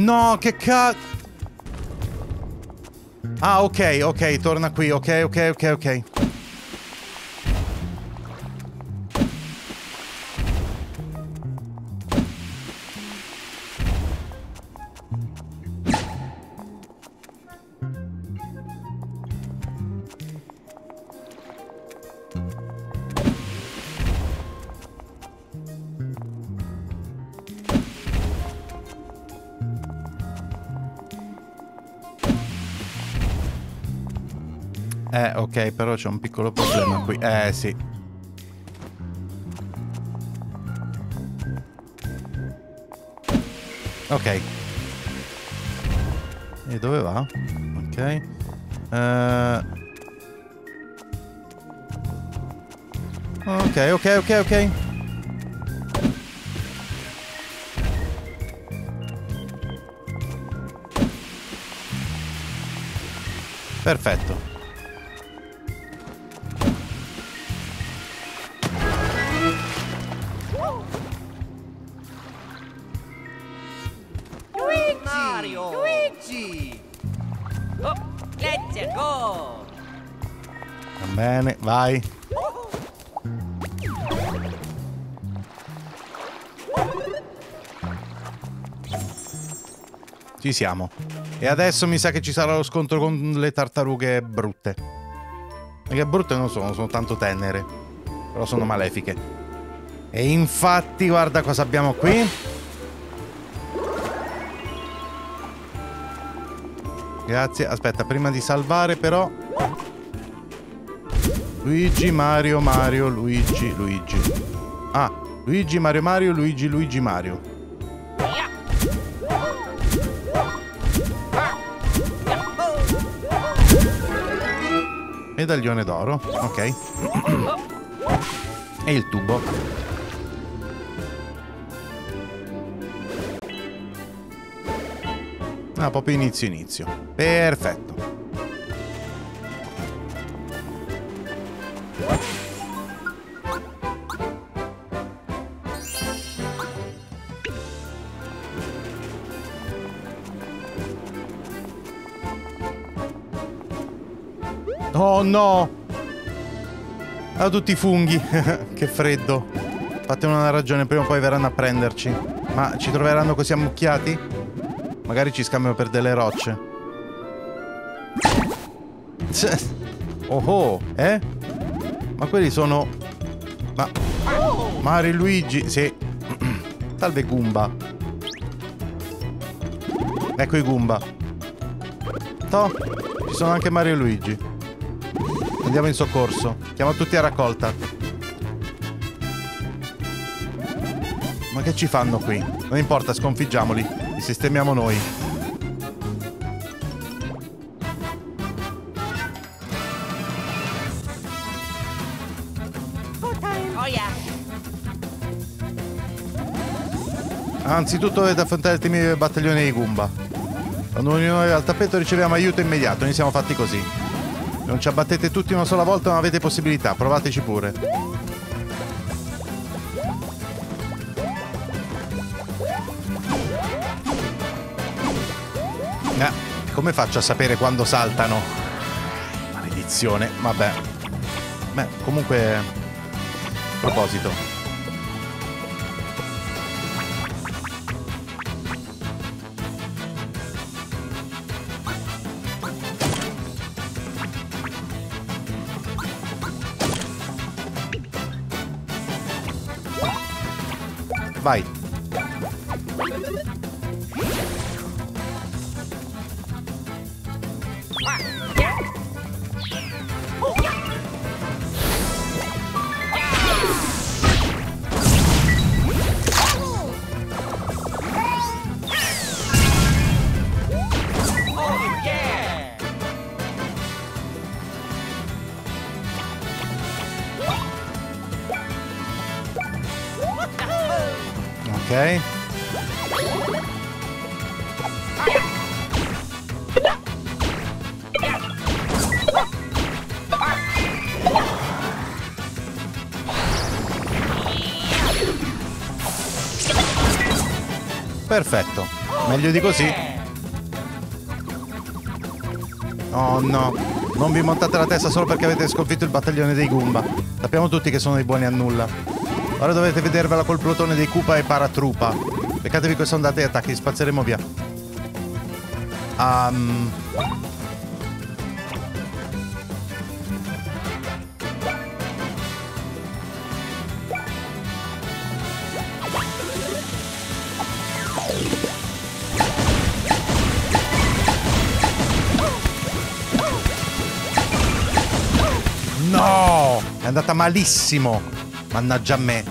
No, che ca... Ah, ok, ok, torna qui, ok, ok, ok, ok. Ok, però c'è un piccolo problema qui. Eh, sì. Ok. E dove va? Ok. Uh... Ok, ok, ok, ok. Perfetto. Vai. Ci siamo. E adesso mi sa che ci sarà lo scontro con le tartarughe brutte. Perché brutte non sono, sono tanto tenere. Però sono malefiche. E infatti, guarda cosa abbiamo qui. Grazie. Aspetta, prima di salvare però... Luigi, Mario, Mario, Luigi, Luigi. Ah, Luigi, Mario, Mario, Luigi, Luigi, Mario. Medaglione d'oro, ok. E il tubo. Ah, proprio inizio inizio. Perfetto. No! Ah, tutti i funghi. che freddo. Fatemi una ragione, prima o poi verranno a prenderci. Ma ci troveranno così ammucchiati? Magari ci scambiano per delle rocce. Oh oh, eh? Ma quelli sono... Ma... Mario e Luigi, sì. Salve Goomba. Ecco i Goomba. To, ci sono anche Mario e Luigi. Andiamo in soccorso. Chiamo tutti a raccolta. Ma che ci fanno qui? Non importa, sconfiggiamoli. Li sistemiamo noi. Oh! Anzitutto dovete affrontare il team battaglione di Goomba. Quando ognuno è al tappeto riceviamo aiuto immediato. Noi siamo fatti così. Non ci abbattete tutti una sola volta non avete possibilità. Provateci pure. Eh, Come faccio a sapere quando saltano? Maledizione, vabbè. Beh, comunque... A proposito. Vai. Meglio di così. Oh no. Non vi montate la testa solo perché avete sconfitto il battaglione dei Goomba. Sappiamo tutti che sono dei buoni a nulla. Ora dovete vedervela col plotone dei Koopa e Paratrupa. Beccatevi queste ondate e attacchi, spazzeremo via. Um... andata malissimo. Mannaggia a me.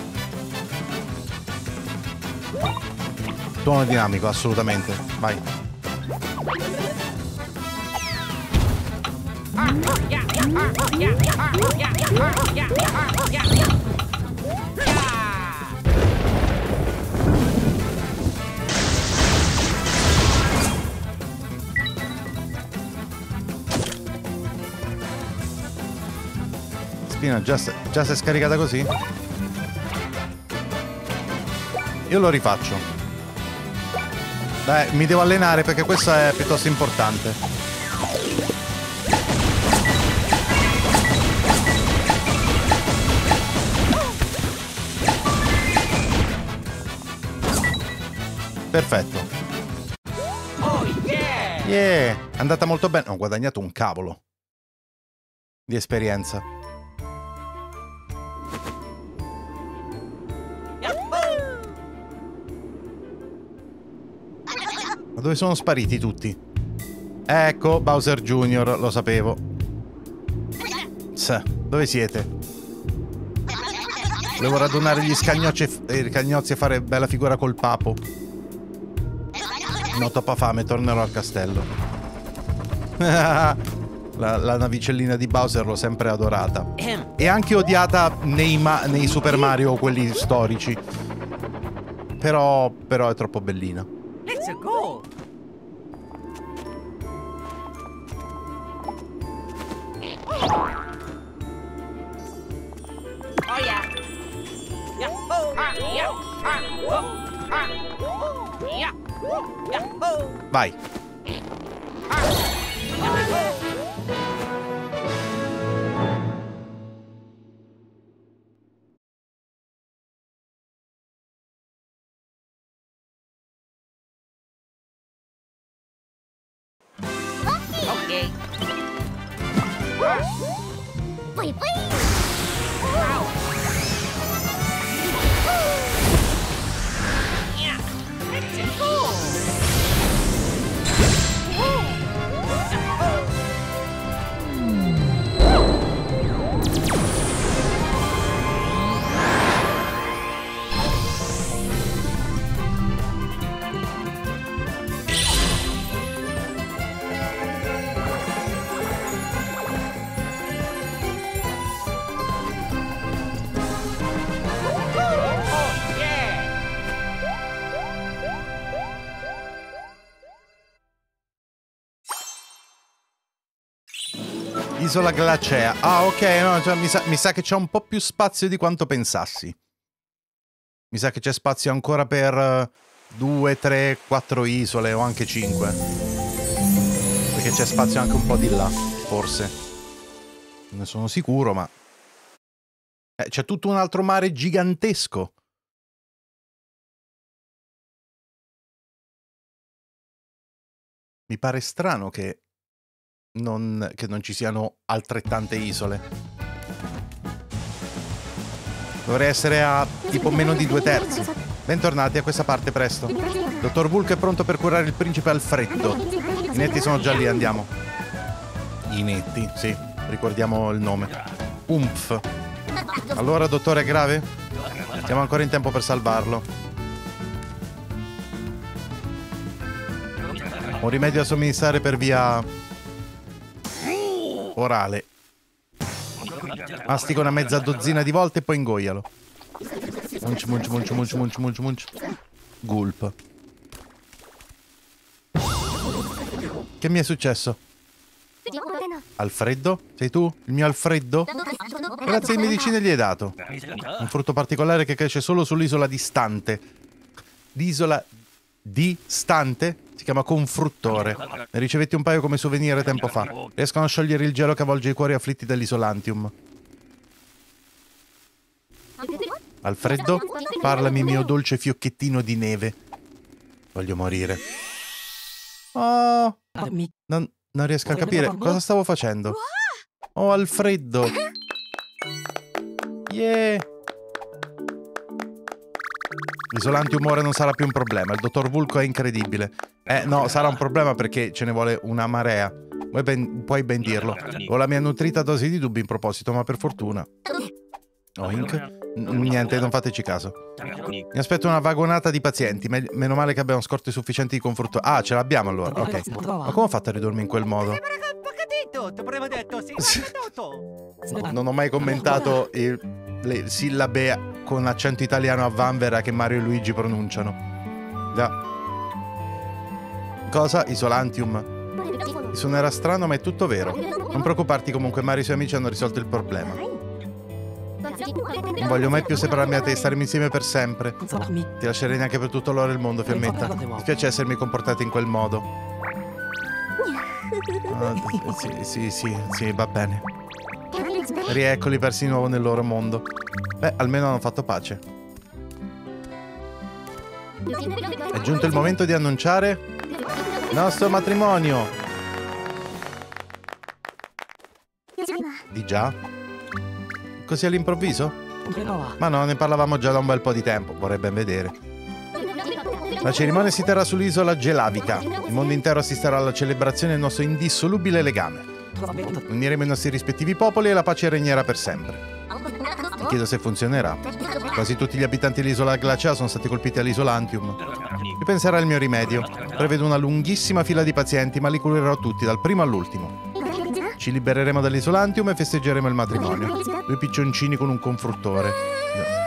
Tuono dinamico, assolutamente. Vai. Già, già si è scaricata così? Io lo rifaccio. Beh, mi devo allenare perché questo è piuttosto importante. Perfetto. Oh! Yeah! È andata molto bene. Ho guadagnato un cavolo di esperienza. Ma dove sono spariti tutti? Ecco, Bowser Jr., lo sapevo. Sa, dove siete? Volevo radunare gli scagnozzi e, cagnozzi e fare bella figura col papo. No, troppa fame, tornerò al castello. la, la navicellina di Bowser l'ho sempre adorata. E anche odiata nei, nei Super Mario, quelli storici. Però, però è troppo bellina. Let's go! Oh yeah! Yahoo! Ah, yeah! Ah, oh, ah, oh, yeah! Yahoo! Vai. Isola Glacea. Ah, ok, no, cioè, mi, sa, mi sa che c'è un po' più spazio di quanto pensassi. Mi sa che c'è spazio ancora per 2, 3, 4 isole o anche 5. Perché c'è spazio anche un po' di là, forse. Non ne sono sicuro, ma... Eh, c'è tutto un altro mare gigantesco. Mi pare strano che non, che non ci siano altrettante isole. Dovrei essere a tipo meno di due terzi. Bentornati a questa parte presto. Dottor Vulk è pronto per curare il principe al freddo. I netti sono già lì, andiamo. I netti, sì, ricordiamo il nome. Umph. Allora, dottore, è grave? Siamo ancora in tempo per salvarlo. Un rimedio da somministrare per via orale. Mastica una mezza dozzina di volte e poi ingoialo. Munch, munch, munch, munch, munch, munch, munch. Gulp. Che mi è successo? Alfreddo? Sei tu? Il mio Alfreddo? Grazie di medicine gli hai dato. Un frutto particolare che cresce solo sull'isola distante. L'isola distante? Si chiama confruttore. Ne ricevetti un paio come souvenir tempo fa. Riescono a sciogliere il gelo che avvolge i cuori afflitti dall'isolantium. Alfreddo, parlami mio dolce fiocchettino di neve. Voglio morire. Oh, non, non riesco a capire cosa stavo facendo. Oh, Alfreddo. Yeah. L'isolantium ora non sarà più un problema. Il dottor Vulco è incredibile. Eh, no, sarà un problema perché ce ne vuole una marea. Puoi ben, puoi ben dirlo. Ho la mia nutrita dose di dubbi in proposito, ma per fortuna. Oink. Niente, non fateci caso. Mi aspetto una vagonata di pazienti. Me- meno male che abbiamo scorte sufficienti di conforto. Ah, ce l'abbiamo allora. Ok. Ma come ho fatto a ridurmi in quel modo? Tutto, prima detto, sì, tutto. Non ho mai commentato il- le sillabe con accento italiano a Vanvera che Mario e Luigi pronunciano. Già. Cosa? Isolantium. Suonerà strano, ma è tutto vero. Non preoccuparti comunque, Mario e i suoi amici hanno risolto il problema. Non voglio mai più separarmi da te, staremo insieme per sempre. Ti lascerei neanche per tutto l'oro del mondo, Fiammetta. Mi spiace essermi comportato in quel modo. Ah, sì, sì, sì, sì, va bene. Rieccoli persi di nuovo nel loro mondo. Beh, almeno hanno fatto pace. È giunto il momento di annunciare il nostro matrimonio. Di già? Così all'improvviso? Ma no, ne parlavamo già da un bel po' di tempo, vorrei ben vedere. La cerimonia si terrà sull'isola Gelavica. Il mondo intero assisterà alla celebrazione del nostro indissolubile legame. Uniremo i nostri rispettivi popoli e la pace regnerà per sempre. Mi chiedo se funzionerà. Quasi tutti gli abitanti dell'isola Glacea sono stati colpiti all'isolantium. Ripenserà al mio rimedio. Prevedo una lunghissima fila di pazienti, ma li curerò tutti, dal primo all'ultimo. Ci libereremo dall'isolantium e festeggeremo il matrimonio. Due piccioncini con un confruttore.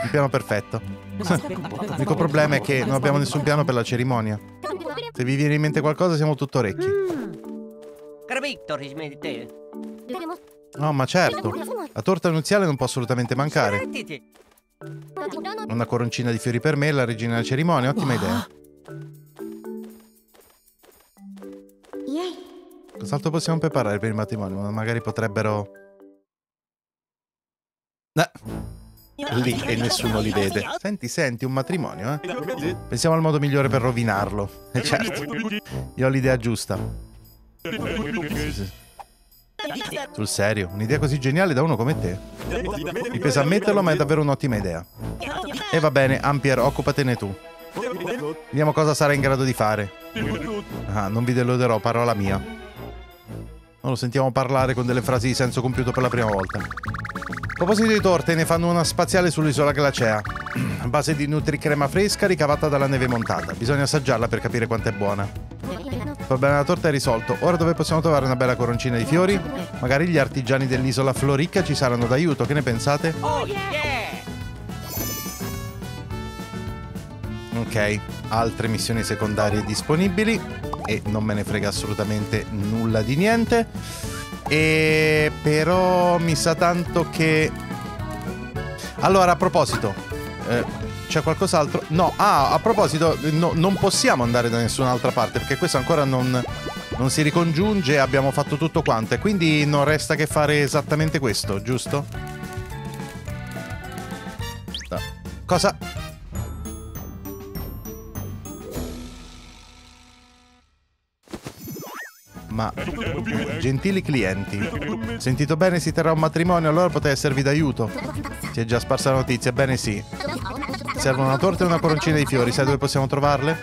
Un piano perfetto. L'unico problema è che non abbiamo nessun piano per la cerimonia. Se vi viene in mente qualcosa siamo tutto orecchi. Capito, rismetti. No, ma certo. La torta nuziale non può assolutamente mancare. Una coroncina di fiori per me, la regina della cerimonia, ottima idea. Cos'altro possiamo preparare per il matrimonio? Magari potrebbero... Eh, lì e nessuno li vede. Senti, senti, un matrimonio, eh? Pensiamo al modo migliore per rovinarlo. E certo, io ho l'idea giusta. Sul serio, un'idea così geniale da uno come te. Mi pesa ammetterlo, ma è davvero un'ottima idea. E va bene, Ampier, occupatene tu. Vediamo cosa sarà in grado di fare. Ah, non vi deluderò, parola mia. Non lo sentiamo parlare con delle frasi di senso compiuto per la prima volta. A proposito di torte, ne fanno una spaziale sull'isola Glacea. A base di nutricrema fresca ricavata dalla neve montata. Bisogna assaggiarla per capire quanto è buona. Il problema della torta è risolto. Ora dove possiamo trovare una bella coroncina di fiori? Magari gli artigiani dell'isola Floricca ci saranno d'aiuto, che ne pensate? oh yeah! Ok, altre missioni secondarie disponibili e non me ne frega assolutamente nulla di niente. E però mi sa tanto che... Allora, a proposito, eh, c'è qualcos'altro? No, ah, a proposito, no, non possiamo andare da nessun'altra parte perché questo ancora non, non si ricongiunge, abbiamo fatto tutto quanto e quindi non resta che fare esattamente questo, giusto? Cosa? Ma gentili clienti, sentito bene si terrà un matrimonio, allora potete esservi d'aiuto. Si è già sparsa la notizia, ebbene sì. Servono una torta e una coroncina di fiori, sai dove possiamo trovarle?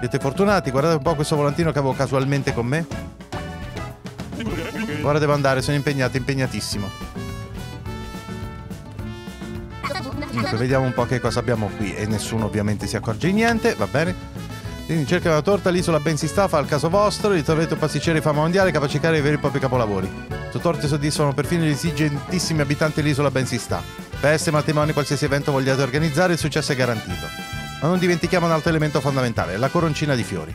Siete fortunati, guardate un po' questo volantino che avevo casualmente con me. Ora devo andare, sono impegnato, impegnatissimo. Dunque, vediamo un po' che cosa abbiamo qui. E nessuno ovviamente si accorge di niente, va bene. Quindi cerca una torta, l'isola ben si sta, fa il caso vostro, ritroverete un pasticcere fama mondiale capace di creare i veri e propri capolavori. Su torte soddisfano perfino gli esigentissimi abitanti dell'isola ben si sta. Feste, matrimoni, qualsiasi evento vogliate organizzare, il successo è garantito. Ma non dimentichiamo un altro elemento fondamentale, la coroncina di fiori.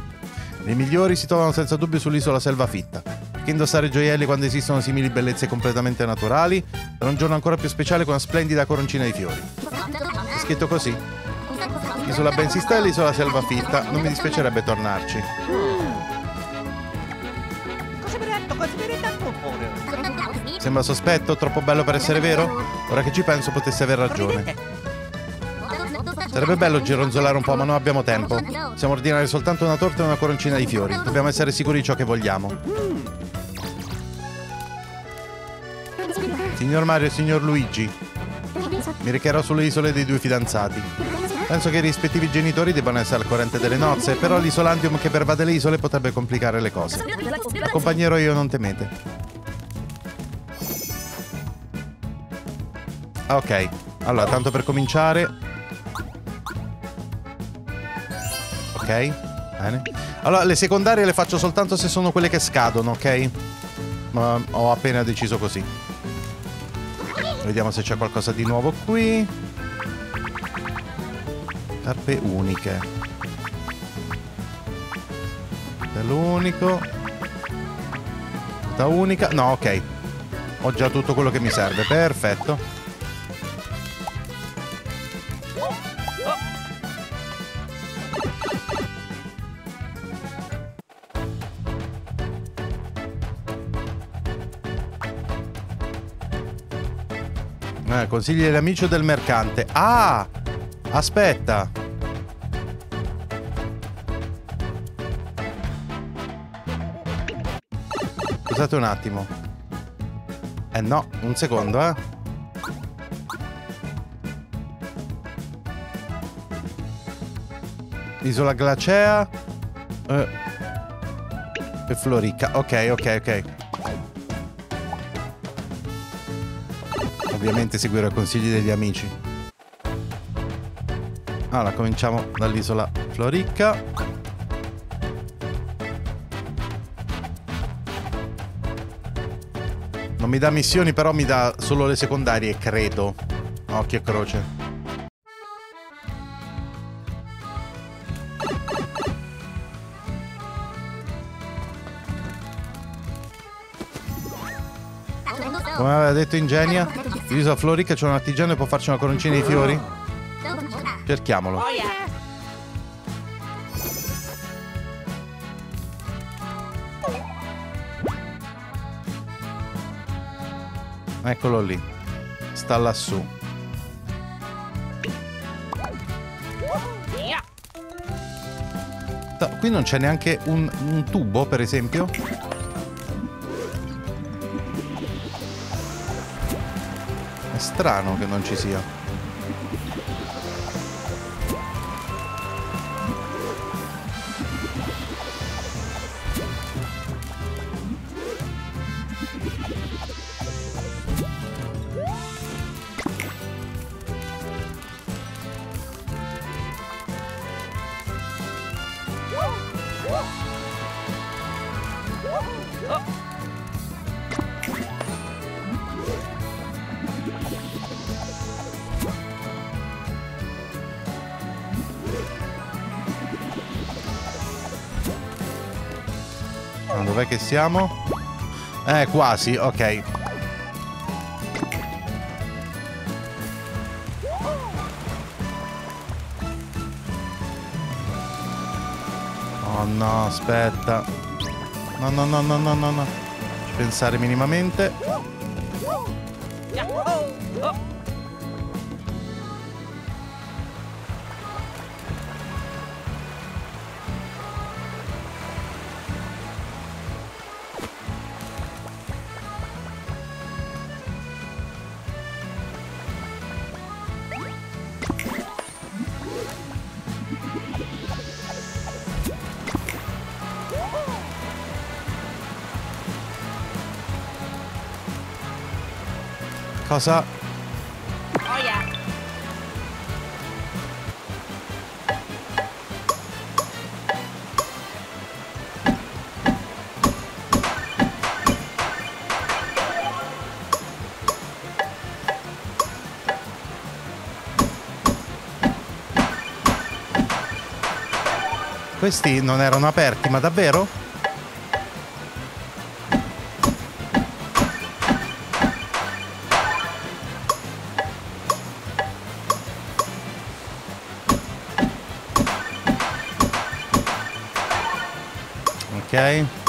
Le migliori si trovano senza dubbio sull'isola Selva Fitta. Perché indossare gioielli quando esistono simili bellezze completamente naturali? Per un giorno ancora più speciale con una splendida coroncina di fiori. È scritto così. Isola Ben si sta e l'isola Selva Fitta. Non mi dispiacerebbe tornarci. Sembra sospetto, troppo bello per essere vero? Ora che ci penso potesse aver ragione. Sarebbe bello gironzolare un po', ma non abbiamo tempo. Possiamo ordinare soltanto una torta e una coroncina di fiori. Dobbiamo essere sicuri di ciò che vogliamo. Signor Mario e signor Luigi, mi recherò sulle isole dei due fidanzati. Penso che i rispettivi genitori debbano essere al corrente delle nozze, però l'isolandium che pervade le isole potrebbe complicare le cose. Accompagnerò io, non temete. Ok, allora, tanto per cominciare. Ok, bene. Allora, le secondarie le faccio soltanto se sono quelle che scadono, ok? Ma ho appena deciso così. Vediamo se c'è qualcosa di nuovo qui. Carpe uniche. Dell'unico. Da unica. No, ok. Ho già tutto quello che mi serve. Perfetto. Eh, consigli degli amici o del mercante. Ah! Aspetta. Scusate un attimo. Eh no, un secondo, eh. Isola Glacea. Eh. E Florica. Ok, ok, ok. Ovviamente seguirò i consigli degli amici. Allora, cominciamo dall'isola Floricca. Non mi dà missioni, però mi dà solo le secondarie, credo. Occhio e croce. Come aveva detto Ingenia, l'isola Florica c'è un artigiano e può farci una coroncina di fiori? Cerchiamolo. Oh yeah! Eccolo lì. Sta lassù. Qui non c'è neanche un, un tubo, per esempio? È strano che non ci sia. Che siamo? Eh, quasi, ok. Oh no, aspetta. No, no, no, no, no, no, no. Pensare minimamente. Cosa? oh yeah. Questi non erano aperti, ma davvero? Ok.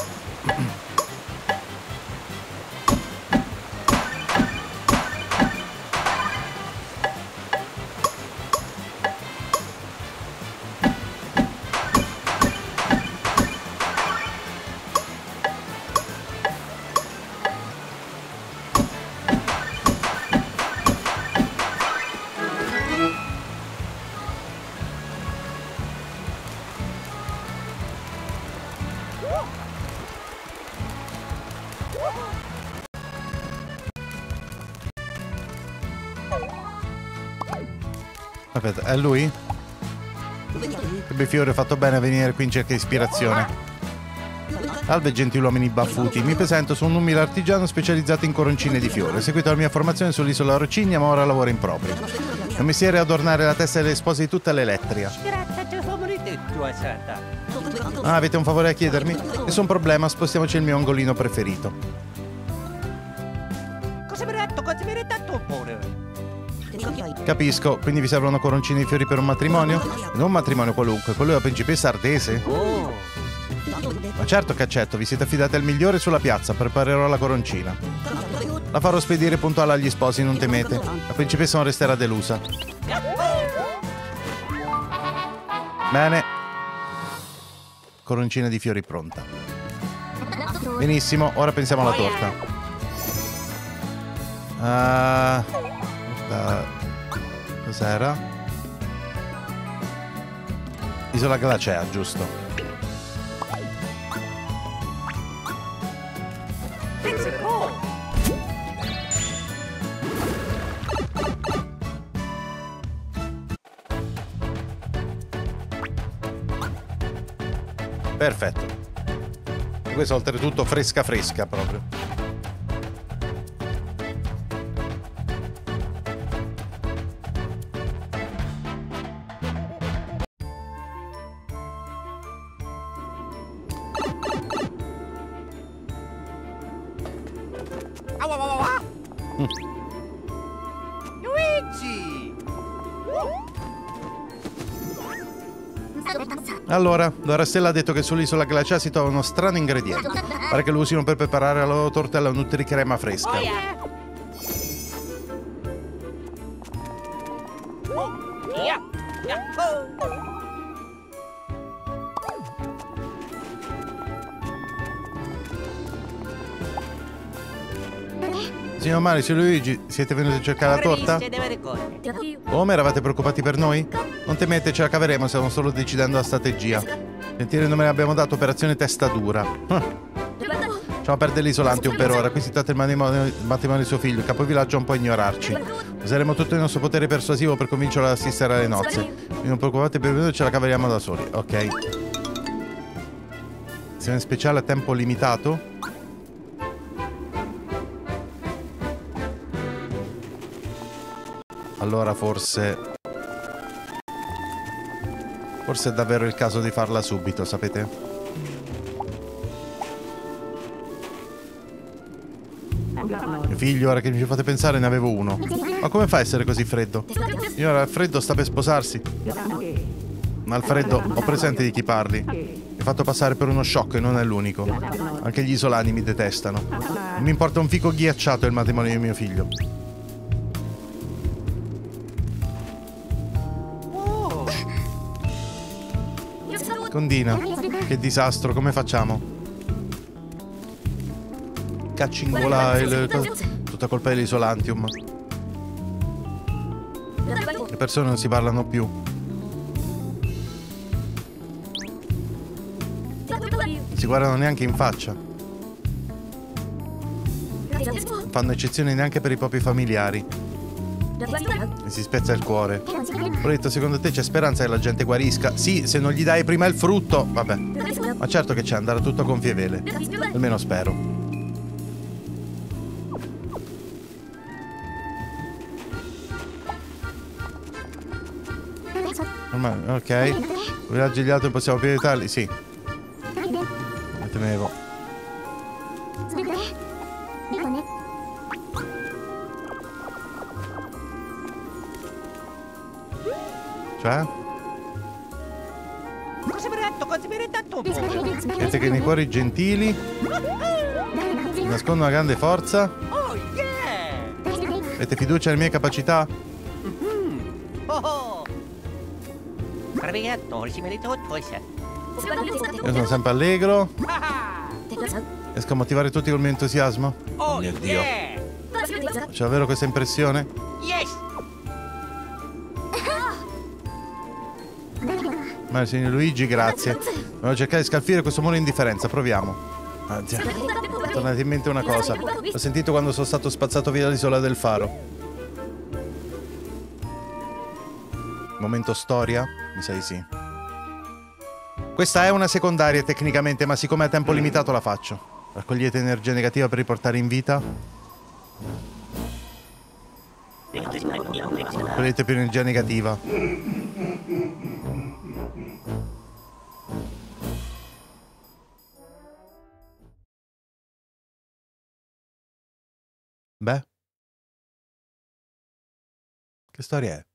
È lui? Ebbe Fiore, fatto bene a venire qui in cerca di ispirazione. Salve gentiluomini baffuti, mi presento, sono un umile artigiano specializzato in coroncine di fiore. Ho seguito la mia formazione sull'isola Rocigna, ma ora lavoro in proprio. Il mestiere è adornare la testa delle spose di tutta l'Elettria. Ah, avete un favore a chiedermi? Nessun problema, spostiamoci il mio angolino preferito. Capisco, quindi vi servono coroncine di fiori per un matrimonio? Non un matrimonio qualunque, quello della principessa ardese? Oh, Ma certo che accetto, vi siete affidati al migliore sulla piazza, preparerò la coroncina. La farò spedire puntuale agli sposi, non temete. La principessa non resterà delusa. Bene. Coroncina di fiori pronta. Benissimo, ora pensiamo alla torta. Ah, da- cos'era? Isola Glacea, giusto. Perfetto. Questa oltretutto fresca fresca proprio. Allora, la Rastella ha detto che sull'isola glaciale si trova uno strano ingrediente. Pare che lo usino per preparare la loro tortella nutricrema fresca. Oh yeah. Signor Mario, signor Luigi, siete venuti a cercare la torta? Come eravate preoccupati per noi? Non temete, ce la caveremo, stiamo solo decidendo la strategia. Sentire il nome ne abbiamo dato operazione testa dura. Facciamo perdere l'isolante per ora. Qui si tratta del matrimonio, il matrimonio di suo figlio. Il capovillaggio non può ignorarci. Useremo tutto il nostro potere persuasivo per convincerlo ad assistere alle nozze. Quindi non preoccupate per noi, ce la caveriamo da soli. Ok. Azione speciale a tempo limitato? Allora forse... Forse è davvero il caso di farla subito, sapete? Mio figlio, ora che mi fate pensare, ne avevo uno. Ma come fa a essere così freddo? Signora, Alfredo sta per sposarsi. Ma Alfredo, ho presente di chi parli. Mio fatto passare per uno shock e non è l'unico. Anche gli isolani mi detestano. Non mi importa un fico ghiacciato il matrimonio di mio figlio. Condina, che disastro, come facciamo? Cacci in gola il... Tutta colpa dell'isolantium. Le persone non si parlano più. Non si guardano neanche in faccia. Non fanno eccezioni neanche per i propri familiari. Mi si spezza il cuore. Proletto, secondo te c'è speranza che la gente guarisca? Sì, se non gli dai prima il frutto. Vabbè. Ma certo che c'è, andrà tutto a gonfie vele. Almeno spero. Ormai, ok. Villaggi gli altri possiamo più aiutarli? Sì, mi temevo. Cosa mi detto? Cosa mi detto? Siete che nei cuori gentili nascondono una grande forza? Oh! Avete fiducia nelle mie capacità? Oh, oh. Tutto, se. Io sono sempre allegro. Riesco a motivare tutti col mio entusiasmo? Oh, mio Dio. C'è davvero questa impressione? Yes! Signor Luigi, grazie. Devo cercare di scalfire questo muro in indifferenza. Proviamo. Anzi, è tornata in mente una cosa. Ho sentito quando sono stato spazzato via dall'isola del faro. Momento storia? Mi sa di sì. Questa è una secondaria tecnicamente, ma siccome a tempo limitato la faccio. Raccogliete energia negativa per riportare in vita. Raccogliete più energia negativa. Beh. Che storia è?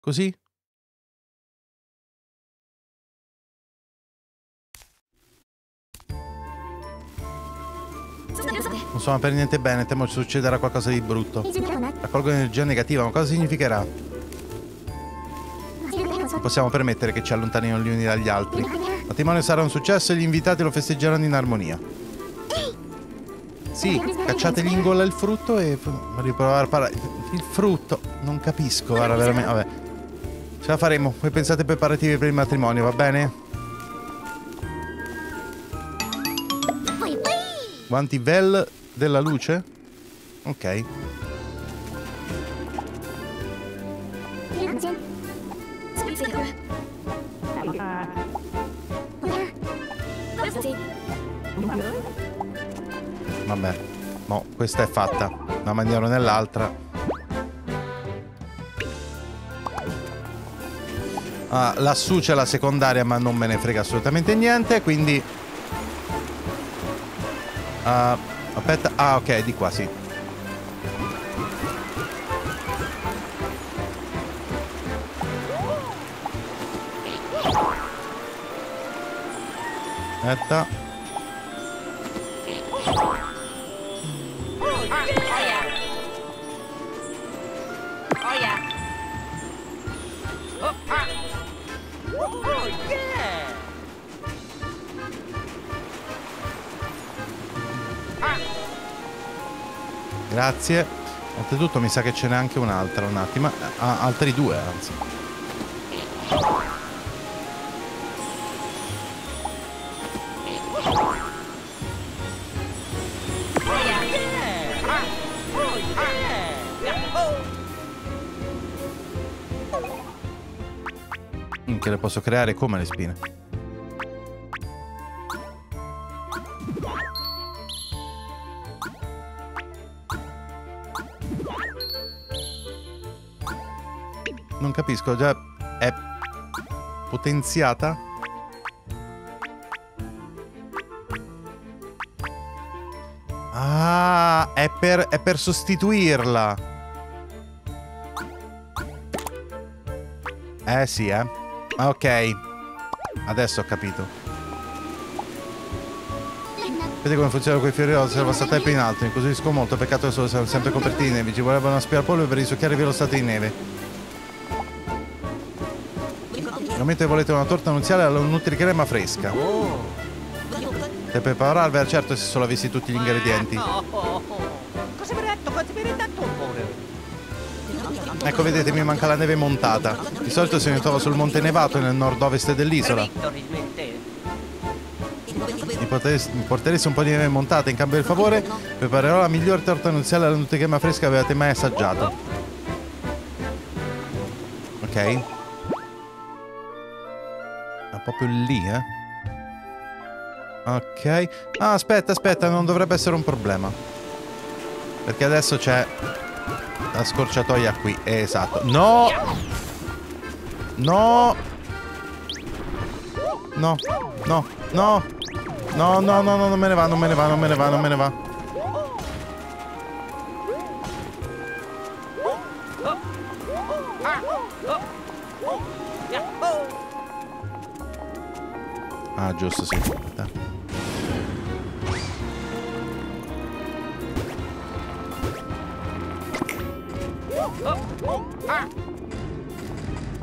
Così? Non sono per niente bene, temo ci succederà qualcosa di brutto. Raccolgo energia negativa, ma cosa significherà? Non possiamo permettere che ci allontanino gli uni dagli altri. Il matrimonio sarà un successo e gli invitati lo festeggeranno in armonia. Sì, cacciategli in gola il frutto e riprovare a parlare. Il frutto, non capisco, guarda, veramente. Vabbè. Ce la faremo. Voi pensate ai preparativi per il matrimonio, va bene? Guanti Vel della luce? Ok. Vabbè. Mo, questa è fatta. Una maniera o nell'altra. Ah, lassù c'è la secondaria, ma non me ne frega assolutamente niente, quindi... Ah, aspetta. Ah, ok, di qua, sì. Aspetta. Grazie. Oltretutto mi sa che ce n'è anche un'altra un attimo. Ah, altri due, anzi. Che le posso creare come le spine. Capisco, già è potenziata? Ah, è per, è per sostituirla. Eh sì, eh. Ok. Adesso ho capito. Vedi come funziona quei fiori rosa, serva stata in alto, incuriosisco molto, peccato che sono sempre coperti di neve, ci vorrebbe una aspirapolvere per risucchiare via lo stato di neve. Veramente volete una torta nuziale alla Nutri-crema fresca. Per prepararvela, certo, se solo avessi tutti gli ingredienti. Oh, oh, oh. Detto? Ecco, vedete, mi manca la neve montata. Di solito si ne trova sul Monte Nevato nel nord-ovest dell'isola. Mi mi porteresti un po' di neve montata in cambio del favore? Preparerò la miglior torta nuziale alla Nutri-crema fresca che avete mai assaggiato. Ok. Proprio lì, eh. Ok. Ah, aspetta, aspetta, non dovrebbe essere un problema. Perché adesso c'è la scorciatoia qui. Esatto. No! No! No, no, no! No, no, no, no, non me ne va, non me ne va, non me ne va, non me ne va. Giusto, sì. Aspetta.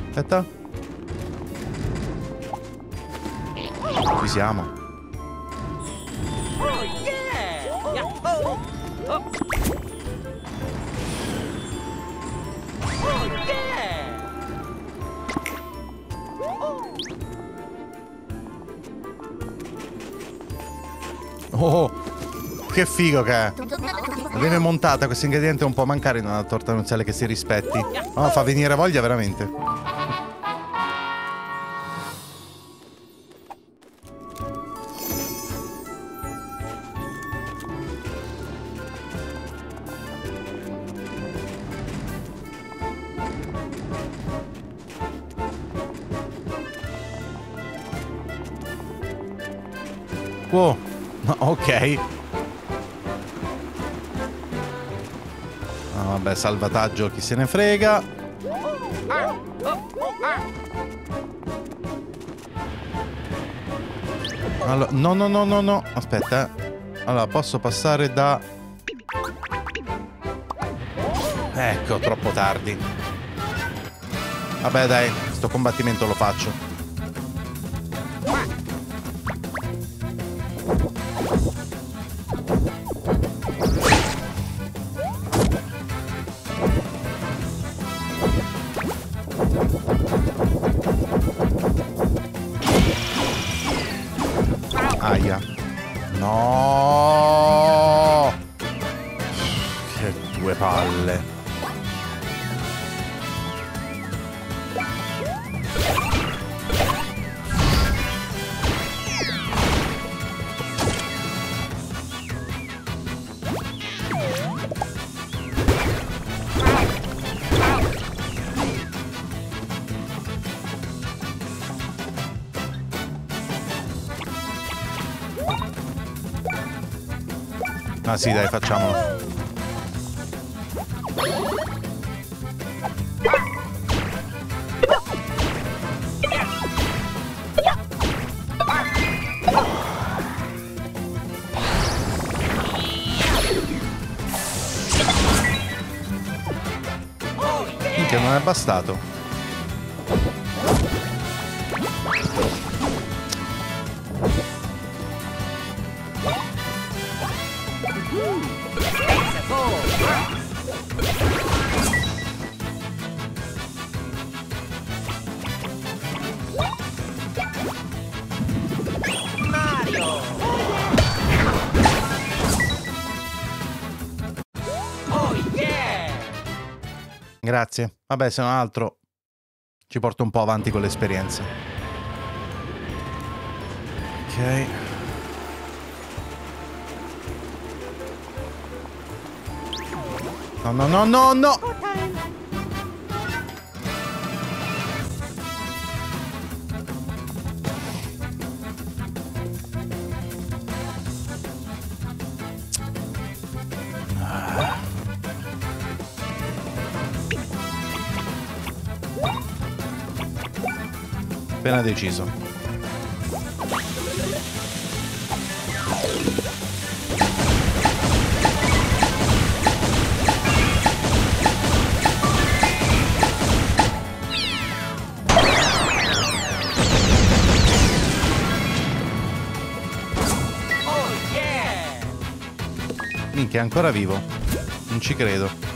Aspetta. Ci siamo. Oh, che figo che è. Neve montata, questo ingrediente non può mancare in una torta nuziale che si rispetti. No, fa venire voglia veramente. Salvataggio, chi se ne frega. Allora, no, no, no, no, no. Aspetta. eh. Allora, posso passare da... Ecco, troppo tardi. Vabbè, dai, sto combattimento lo faccio. Ah sì, dai, facciamolo. Minchia, non è bastato. Grazie. Vabbè, se non altro ci porto un po' avanti con l'esperienza. Ok. No, no, no, no, no! Deciso. Oh! Minchia, è ancora vivo. Non ci credo.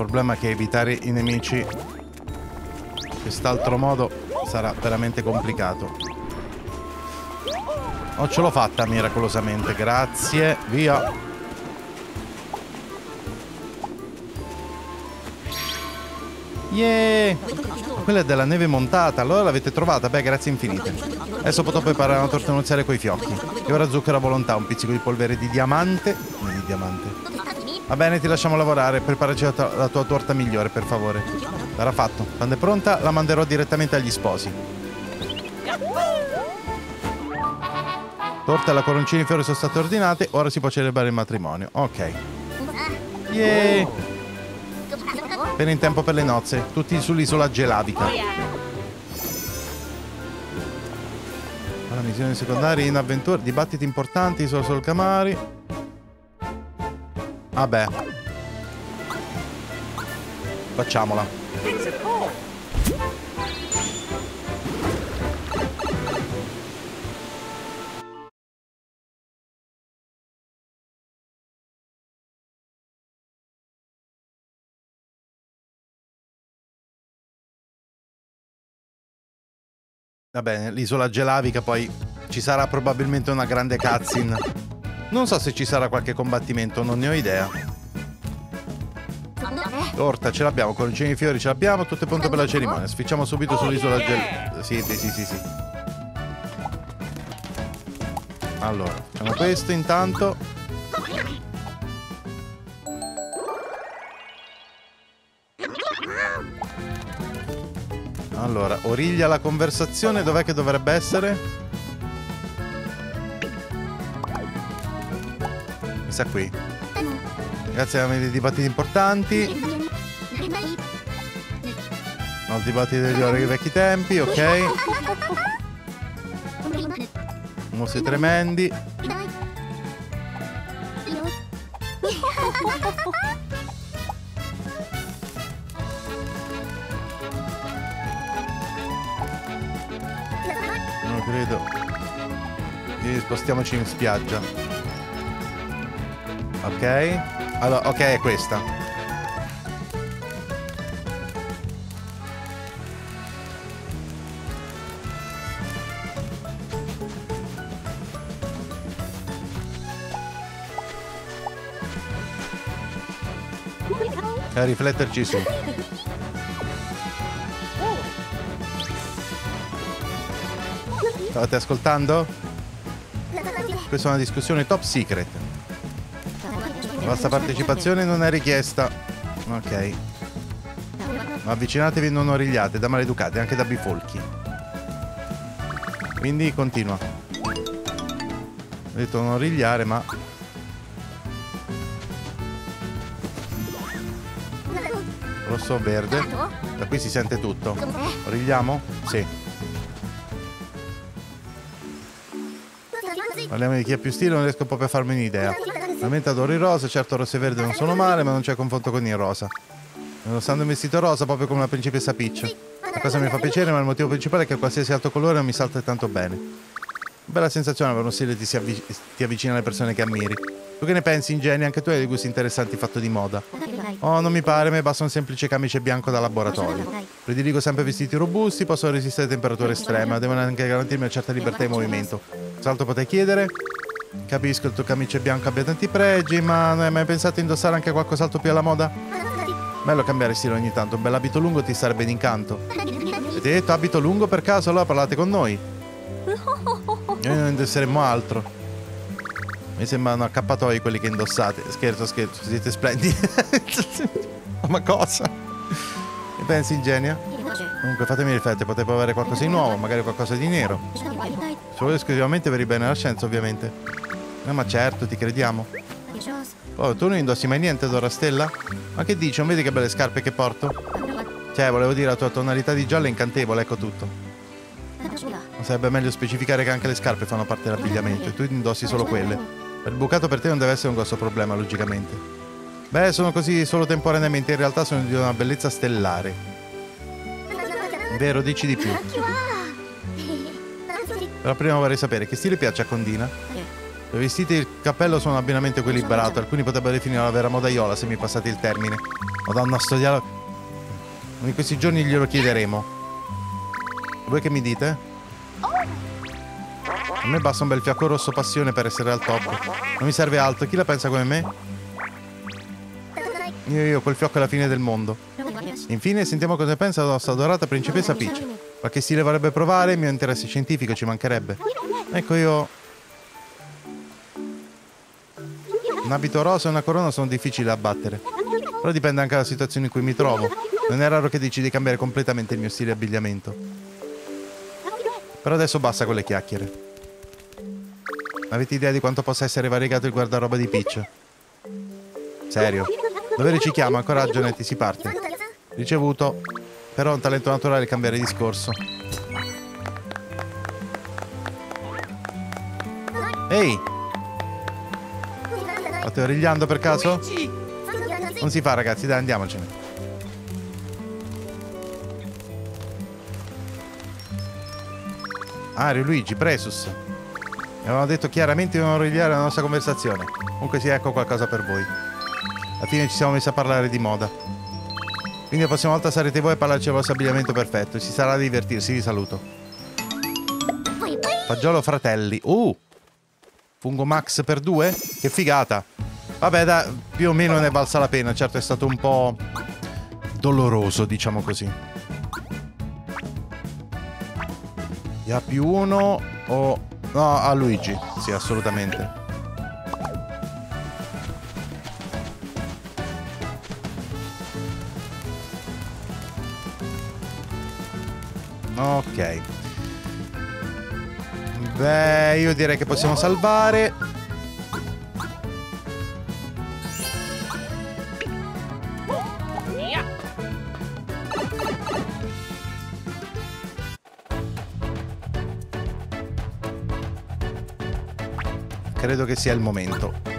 Problema è che evitare i nemici in quest'altro modo sarà veramente complicato. Oh, ce l'ho fatta miracolosamente, grazie. Via. Yeah! Quella è della neve montata, allora l'avete trovata? Beh, grazie infinite. Adesso potrò preparare una torta nuziale coi fiocchi. E ora zucchero a volontà, un pizzico di polvere di diamante. Di diamante. Va bene, ti lasciamo lavorare. Preparaci la, la tua torta migliore, per favore. Sarà fatto. Quando è pronta, la manderò direttamente agli sposi. Torta e la coroncina in fiore sono state ordinate. Ora si può celebrare il matrimonio. Ok. Yeah! Appena in tempo per le nozze. Tutti sull'isola gelavica. Yeah! Allora, missioni secondarie in avventura, dibattiti importanti, solo sul Camari. Vabbè. Facciamola. Va bene, l'isola gelavica poi ci sarà probabilmente una grande cutscene. Non so se ci sarà qualche combattimento, non ne ho idea. Torta ce l'abbiamo, coroncini di fiori ce l'abbiamo, tutto è pronto per la cerimonia. Sficciamo subito Oh, sull'isola gel... Sì, sì, sì, sì, sì. Allora, facciamo questo intanto. Allora, origlia la conversazione, dov'è che dovrebbe essere? Mi sa qui. Grazie ai dibattiti importanti. No, dibattiti degli ori vecchi tempi, ok. Mostri tremendi. Non credo. Quindi spostiamoci in spiaggia. Ok. Allora, ok, è questa. A rifletterci su. State ascoltando? Questa è una discussione top secret. Vostra partecipazione non è richiesta. Ok. Avvicinatevi non origliate, da maleducati, anche da bifolchi. Quindi continua. Ho detto non origliare, ma... Rosso o verde. Da qui si sente tutto. Origliamo? Sì. Parliamo di chi ha più stile, non riesco proprio a farmi un'idea. Veramente adoro il rosa, certo rosso e verde non sono male, ma non c'è confronto con il rosa. Nonostante un vestito rosa, proprio come la principessa Peach. La cosa mi fa piacere, ma il motivo principale è che qualsiasi altro colore non mi salta tanto bene. Bella sensazione avere uno stile che avvi- ti avvicina alle persone che ammiri. Tu che ne pensi, Ingeni? Anche tu hai dei gusti interessanti fatto di moda. Oh, non mi pare, mi basta un semplice camice bianco da laboratorio. Prediligo sempre vestiti robusti, possono resistere a temperature estreme, devono anche garantirmi una certa libertà di movimento. Salto potrei chiedere? Capisco il tuo camice bianco abbia tanti pregi, ma non hai mai pensato a indossare anche qualcos'altro più alla moda? Bello cambiare stile ogni tanto, un bel abito lungo ti sarebbe d'incanto. Avete detto abito lungo per caso? Allora parlate con noi. Noi non indosseremo altro. Mi sembrano accappatoi quelli che indossate. Scherzo, scherzo, siete splendidi. ma cosa? Ne pensi, ingegna? Comunque fatemi riflettere, potevo avere qualcosa di nuovo, magari qualcosa di nero. Solo esclusivamente per il bene della scienza, ovviamente. No, ma certo, ti crediamo. Oh, tu non indossi mai niente d'ora, Stella? Ma che dici? Non vedi che belle scarpe che porto? Cioè, volevo dire, la tua tonalità di giallo è incantevole, ecco tutto. Ma sarebbe meglio specificare che anche le scarpe fanno parte dell'abbigliamento e tu indossi solo quelle. Per il bucato per te non deve essere un grosso problema, logicamente. Beh, sono così solo temporaneamente, in realtà sono di una bellezza stellare. Vero, dici di più. Però prima vorrei sapere che stile piace a Condina? I vestiti e il cappello sono abbinamento equilibrato, alcuni potrebbero definire una vera modaiola se mi passate il termine. Madonna, sto dialogo... In questi giorni glielo chiederemo. Voi che mi dite? A me basta un bel fiacco rosso passione per essere al top. Non mi serve altro, chi la pensa come me? Io io, quel fiocco è la fine del mondo. Infine, sentiamo cosa pensa la nostra adorata principessa Peach. Qualche stile vorrebbe provare, il mio interesse scientifico ci mancherebbe. Ecco io... Un abito rosa e una corona sono difficili da abbattere. Però dipende anche dalla situazione in cui mi trovo. Non è raro che decidi di cambiare completamente il mio stile abbigliamento. Però adesso basta con le chiacchiere. Avete idea di quanto possa essere variegato il guardaroba di Peach? Serio. Dovere ci chiama, coraggio Netti, si parte. Ricevuto. Però è un talento naturale cambiare discorso. Ehi, State origliando per caso? Non si fa ragazzi, dai andiamocene. Ah, Mario, Luigi, Presus. Mi avevano detto chiaramente di non origliare la nostra conversazione. Comunque sì, ecco qualcosa per voi. Alla fine ci siamo messi a parlare di moda. Quindi la prossima volta sarete voi a parlarci del vostro abbigliamento perfetto. Ci sarà a divertirsi, vi saluto. Fagiolo fratelli. Uh! Fungo Max per due? Che figata! Vabbè, da, più o meno ne è valsa la pena. Certo è stato un po' doloroso, diciamo così. Ya più uno o... No, a Luigi. Sì, assolutamente. Ok. Beh, io direi che possiamo salvare. Credo che sia il momento.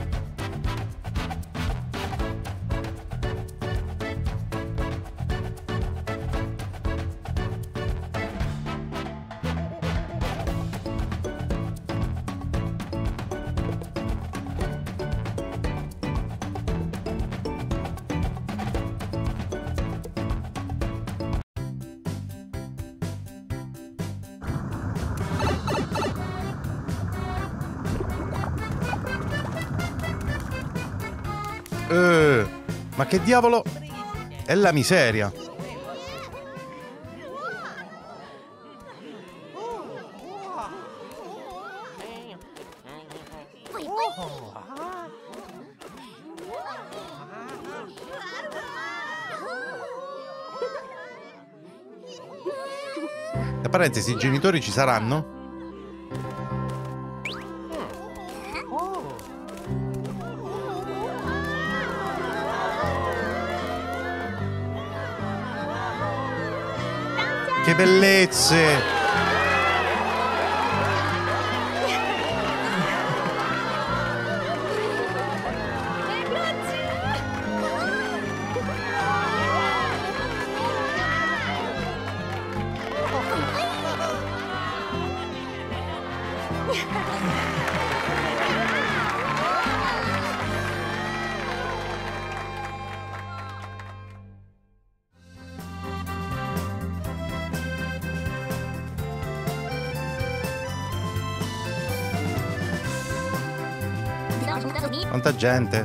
Eh, ma che diavolo? È la miseria. Parentesi, i genitori ci saranno? Bellezze! Gente.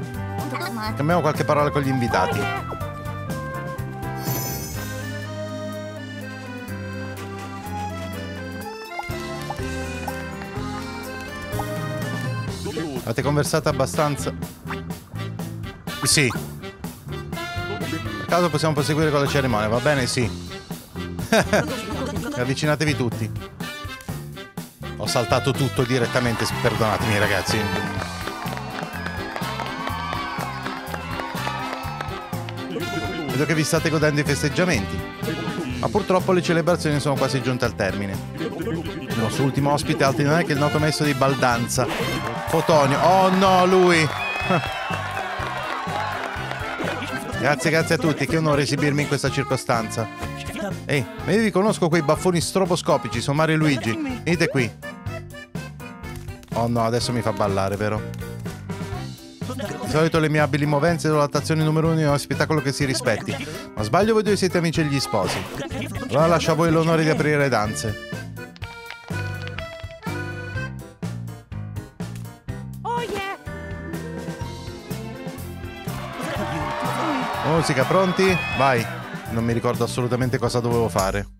Cambiamo qualche parola con gli invitati. Avete conversato abbastanza? Sì. Per caso possiamo proseguire con la cerimonia, va bene? Sì. Avvicinatevi tutti. Ho saltato tutto direttamente, perdonatemi ragazzi. Vedo che vi state godendo i festeggiamenti. Ma purtroppo le celebrazioni sono quasi giunte al termine. Il nostro ultimo ospite altri non è che il noto maestro di baldanza, Fotonio. Oh no, lui! Grazie, grazie a tutti, che onore esibirmi in questa circostanza. Ehi, ma io vi conosco quei baffoni stroboscopici, sono Mario e Luigi. Venite qui. Oh no, adesso mi fa ballare, vero? Solito le mie abili movenze sono l'attazione numero uno di uno spettacolo che si rispetti. Ma sbaglio voi due siete amici e gli sposi. Allora lascio a voi l'onore di aprire le danze. Oh! Musica, pronti? Vai. Non mi ricordo assolutamente cosa dovevo fare.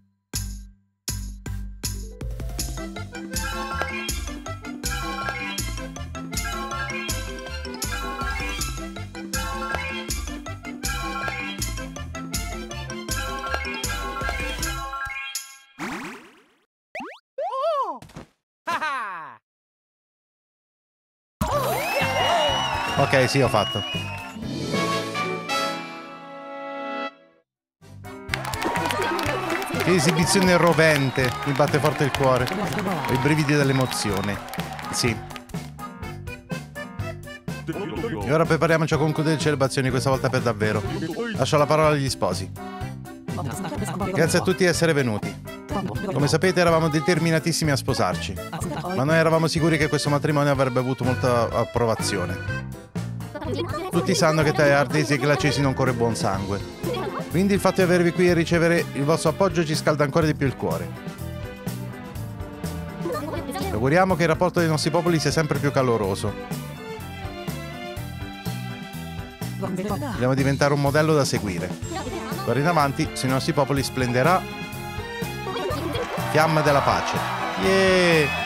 Sì, ho fatto. Che esibizione rovente. Mi batte forte il cuore. Ho i brividi dell'emozione. Sì. E ora prepariamoci a concludere le celebrazioni, questa volta per davvero. Lascio la parola agli sposi. Grazie a tutti di essere venuti. Come sapete eravamo determinatissimi a sposarci, ma noi eravamo sicuri che questo matrimonio avrebbe avuto molta approvazione. Tutti sanno che tra ardesi e glacesi non corre buon sangue. Quindi il fatto di avervi qui e ricevere il vostro appoggio ci scalda ancora di più il cuore. Ci auguriamo che il rapporto dei nostri popoli sia sempre più caloroso. Dobbiamo diventare un modello da seguire. D'ora in avanti, sui nostri popoli splenderà fiamma della pace. Yeah!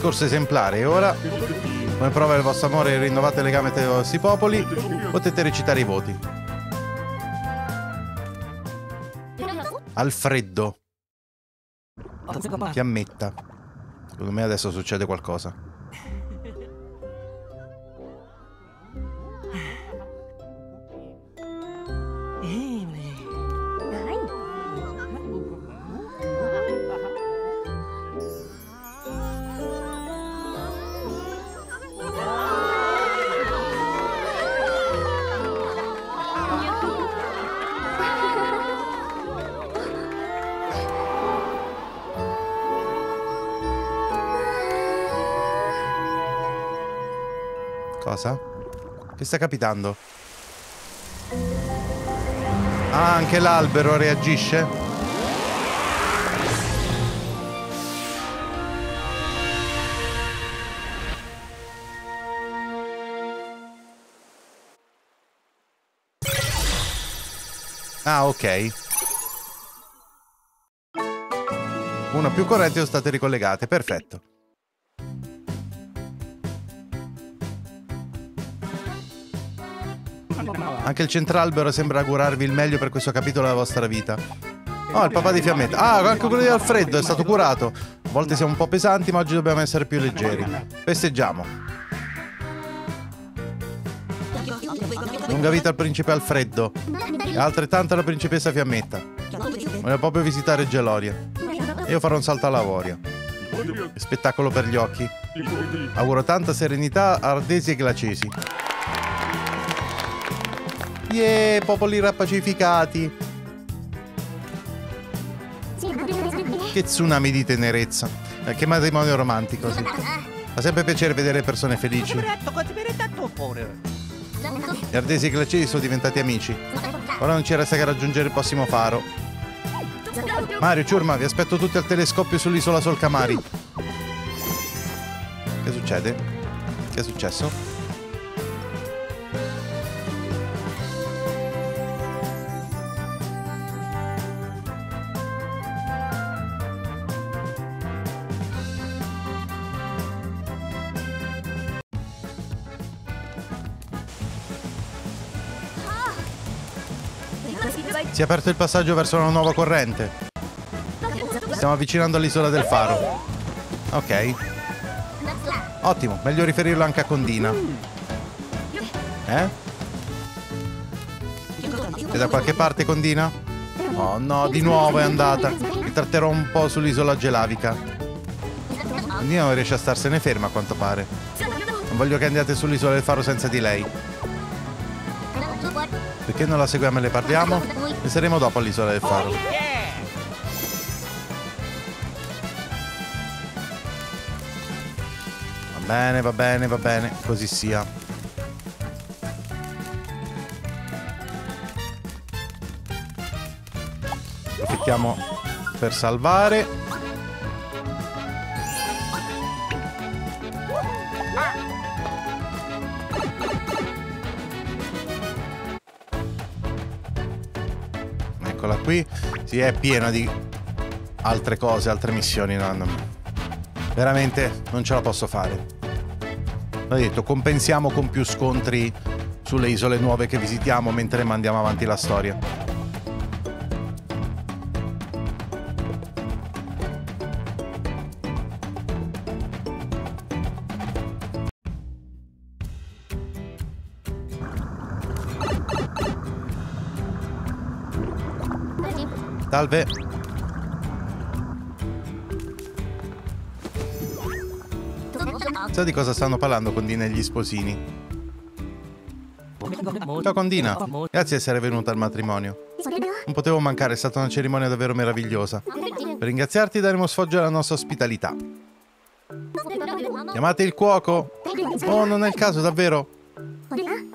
Discorso esemplare. E ora, come prova del vostro amore e rinnovato legame tra i vostri popoli, potete recitare i voti. Alfreddo. Fiammetta. Secondo me adesso succede qualcosa. Che sta capitando? Ah, anche l'albero reagisce? Ah, ok. Una più corrente sono state ricollegate, perfetto. Anche il centralbero sembra augurarvi il meglio per questo capitolo della vostra vita. Oh, il papà di Fiammetta. Ah, anche quello di Alfredo è stato curato. A volte siamo un po' pesanti, ma oggi dobbiamo essere più leggeri. Festeggiamo. Lunga vita al principe Alfredo. E altrettanto alla principessa Fiammetta. Voglio proprio visitare Geloria. Io farò un salto alla Lavoria. Spettacolo per gli occhi. Auguro tanta serenità a ardesi e glacesi. Yeah, popoli rappacificati. Che tsunami di tenerezza. Eh, che matrimonio romantico, sì. Fa sempre piacere vedere persone felici. Gli ardesi e glacesi sono diventati amici. Ora non ci resta che raggiungere il prossimo faro. Mario, Ciurma, vi aspetto tutti al telescopio sull'isola Solcamari. Che succede? Che è successo? Si è aperto il passaggio verso una nuova corrente. Stiamo avvicinando all'isola del faro. Ok. Ottimo, meglio riferirlo anche a Condina. Eh? È da qualche parte Condina? Oh no, di nuovo è andata. Mi tratterò un po' sull'isola gelavica. Condina non riesce a starsene ferma a quanto pare. Non voglio che andiate sull'isola del faro senza di lei. Perché non la seguiamo e le parliamo? Ne saremo dopo all'isola del faro. Va bene, va bene, va bene. Così sia. Approfittiamo per salvare. Si è piena di altre cose, altre missioni. No, no. Veramente non ce la posso fare. Ho detto, compensiamo con più scontri sulle isole nuove che visitiamo mentre mandiamo avanti la storia. Salve. Sa di cosa stanno parlando Condina e gli sposini? Ciao Condina, grazie di essere venuta al matrimonio. Non potevo mancare, è stata una cerimonia davvero meravigliosa. Per ringraziarti daremo sfoggio alla nostra ospitalità. Chiamate il cuoco? Oh, non è il caso, davvero?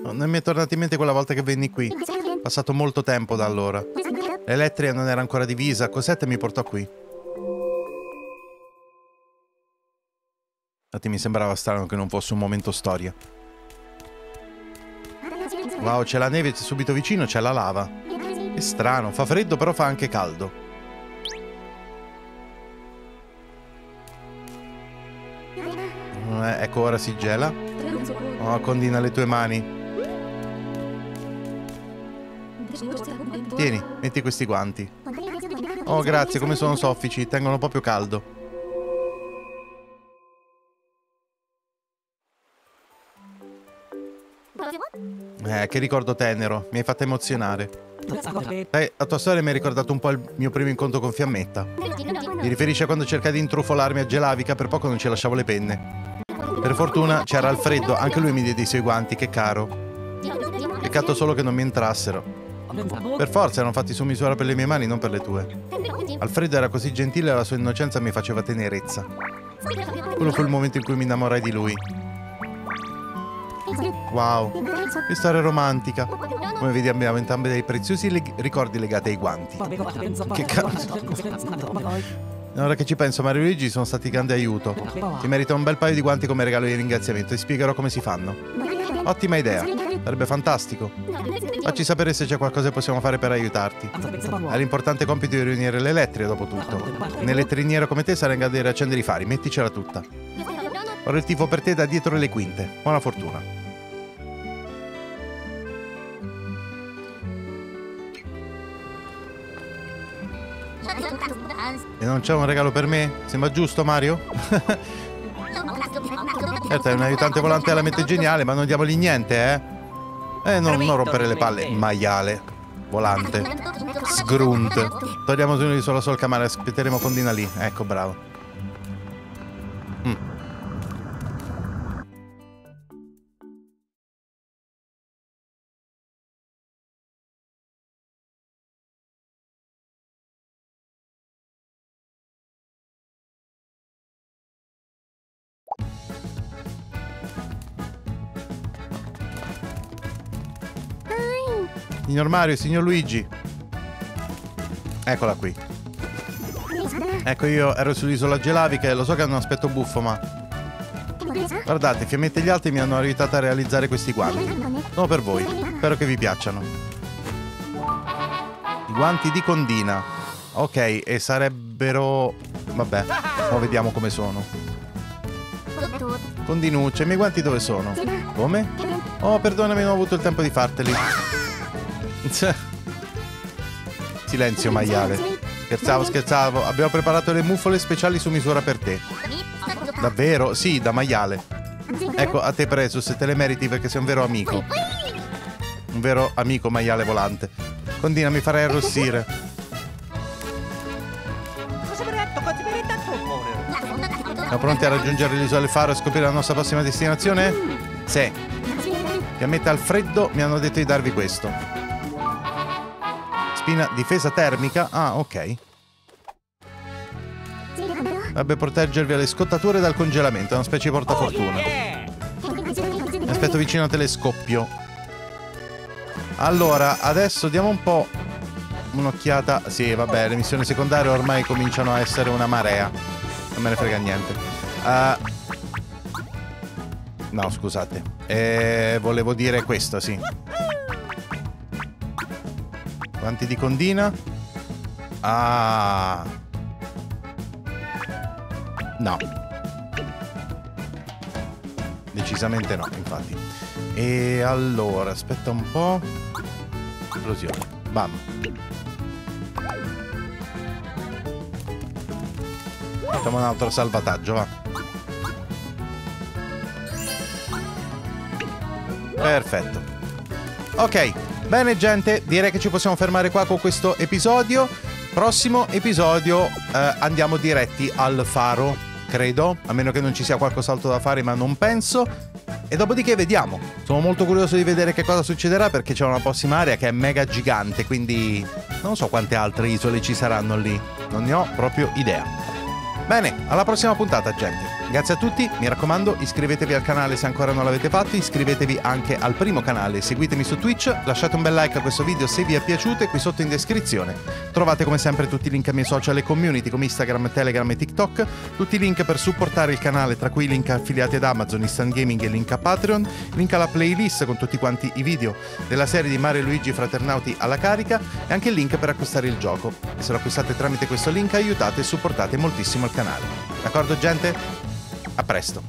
Non mi è tornata in mente quella volta che venni qui. È passato molto tempo da allora. L'Elettria non era ancora divisa, Cosette mi portò qui. Infatti mi sembrava strano che non fosse un momento storia. Wow, c'è la neve subito vicino, c'è la lava. È strano, fa freddo però fa anche caldo. Eh, ecco, ora si gela. Oh, condina le tue mani. Tieni, metti questi guanti. Oh, grazie, come sono soffici, tengono proprio caldo. Eh, che ricordo tenero, mi hai fatto emozionare. Sai, la tua storia mi ha ricordato un po' il mio primo incontro con Fiammetta. Mi riferisce a quando cercai di intrufolarmi a Gelavica, per poco non ci lasciavo le penne. Per fortuna c'era Alfredo, anche lui mi diede i suoi guanti, che caro. Peccato solo che non mi entrassero. Per forza erano fatti su misura per le mie mani, non per le tue. Alfredo era così gentile e la sua innocenza mi faceva tenerezza. Quello fu il momento in cui mi innamorai di lui. Wow, che storia romantica. Come vedi abbiamo entrambi dei preziosi leg- ricordi legati ai guanti. Che cazzo. Ora che ci penso, Mario e Luigi sono stati grande aiuto. Ti merita un bel paio di guanti come regalo di ringraziamento. Ti spiegherò come si fanno. Ottima idea. Sarebbe fantastico. Facci sapere se c'è qualcosa che possiamo fare per aiutarti. Hai l'importante compito di riunire l'elettria, dopo tutto. Un elettriniero come te sarà in grado di riaccendere i fari. Metticela tutta. Ora il tifo per te da dietro le quinte. Buona fortuna. E non c'è un regalo per me? Sembra giusto, Mario? certo, è un aiutante volante alla mente geniale, ma non diamogli niente, eh? Eh, non, non rompere le palle. Maiale. Volante. Sgrunt. Togliamo su solo sol camera, aspetteremo Condina lì. Ecco, bravo. Signor Mario, signor Luigi. Eccola qui. Ecco, io ero sull'isola Gelavica e lo so che hanno un aspetto buffo, ma... Guardate, Fiammette e gli altri mi hanno aiutato a realizzare questi guanti. Sono per voi. Spero che vi piacciono. I guanti di Condina. Ok, e sarebbero... Vabbè, ora vediamo come sono. Condinuccia, i miei guanti dove sono? Come? Oh, perdonami, non ho avuto il tempo di farteli. Silenzio, maiale. Scherzavo, scherzavo. Abbiamo preparato le muffole speciali su misura per te. Davvero? Sì, da maiale. Ecco, a te preso, se te le meriti perché sei un vero amico. Un vero amico maiale volante. Condina, mi farei arrossire. Siamo pronti a raggiungere l'isola del faro e scoprire la nostra prossima destinazione? Sì. Che ammetta al freddo mi hanno detto di darvi questo. Spina difesa termica? Ah, ok. Dovrebbe proteggervi alle scottature dal congelamento, è una specie di portafortuna. Mi aspetto vicino a telescopio. Allora, adesso diamo un po' un'occhiata. Sì, vabbè, le missioni secondarie ormai cominciano a essere una marea. Non me ne frega niente. Uh, no, scusate. Eh, volevo dire questo, sì. Quanti di condina? Ah. No. Decisamente no, infatti. E allora, aspetta un po'. Esplosione. Bam. Facciamo un altro salvataggio, va. Perfetto. Ok, bene gente, direi che ci possiamo fermare qua con questo episodio. Prossimo episodio eh, andiamo diretti al faro, credo, a meno che non ci sia qualcos'altro da fare, ma non penso. E dopodiché vediamo. Sono molto curioso di vedere che cosa succederà perché c'è una prossima area che è mega gigante, quindi non so quante altre isole ci saranno lì. Non ne ho proprio idea. Bene, alla prossima puntata, gente. Grazie a tutti, mi raccomando, iscrivetevi al canale se ancora non l'avete fatto, iscrivetevi anche al primo canale, seguitemi su Twitch, lasciate un bel like a questo video se vi è piaciuto e qui sotto in descrizione trovate come sempre tutti i link ai miei social e community come Instagram, Telegram e TikTok, tutti i link per supportare il canale, tra cui i link affiliati ad Amazon, Instant Gaming e link a Patreon, link alla playlist con tutti quanti i video della serie di Mario e Luigi Fraternauti alla carica e anche il link per acquistare il gioco. E se lo acquistate tramite questo link aiutate e supportate moltissimo il canale. D'accordo gente? A presto.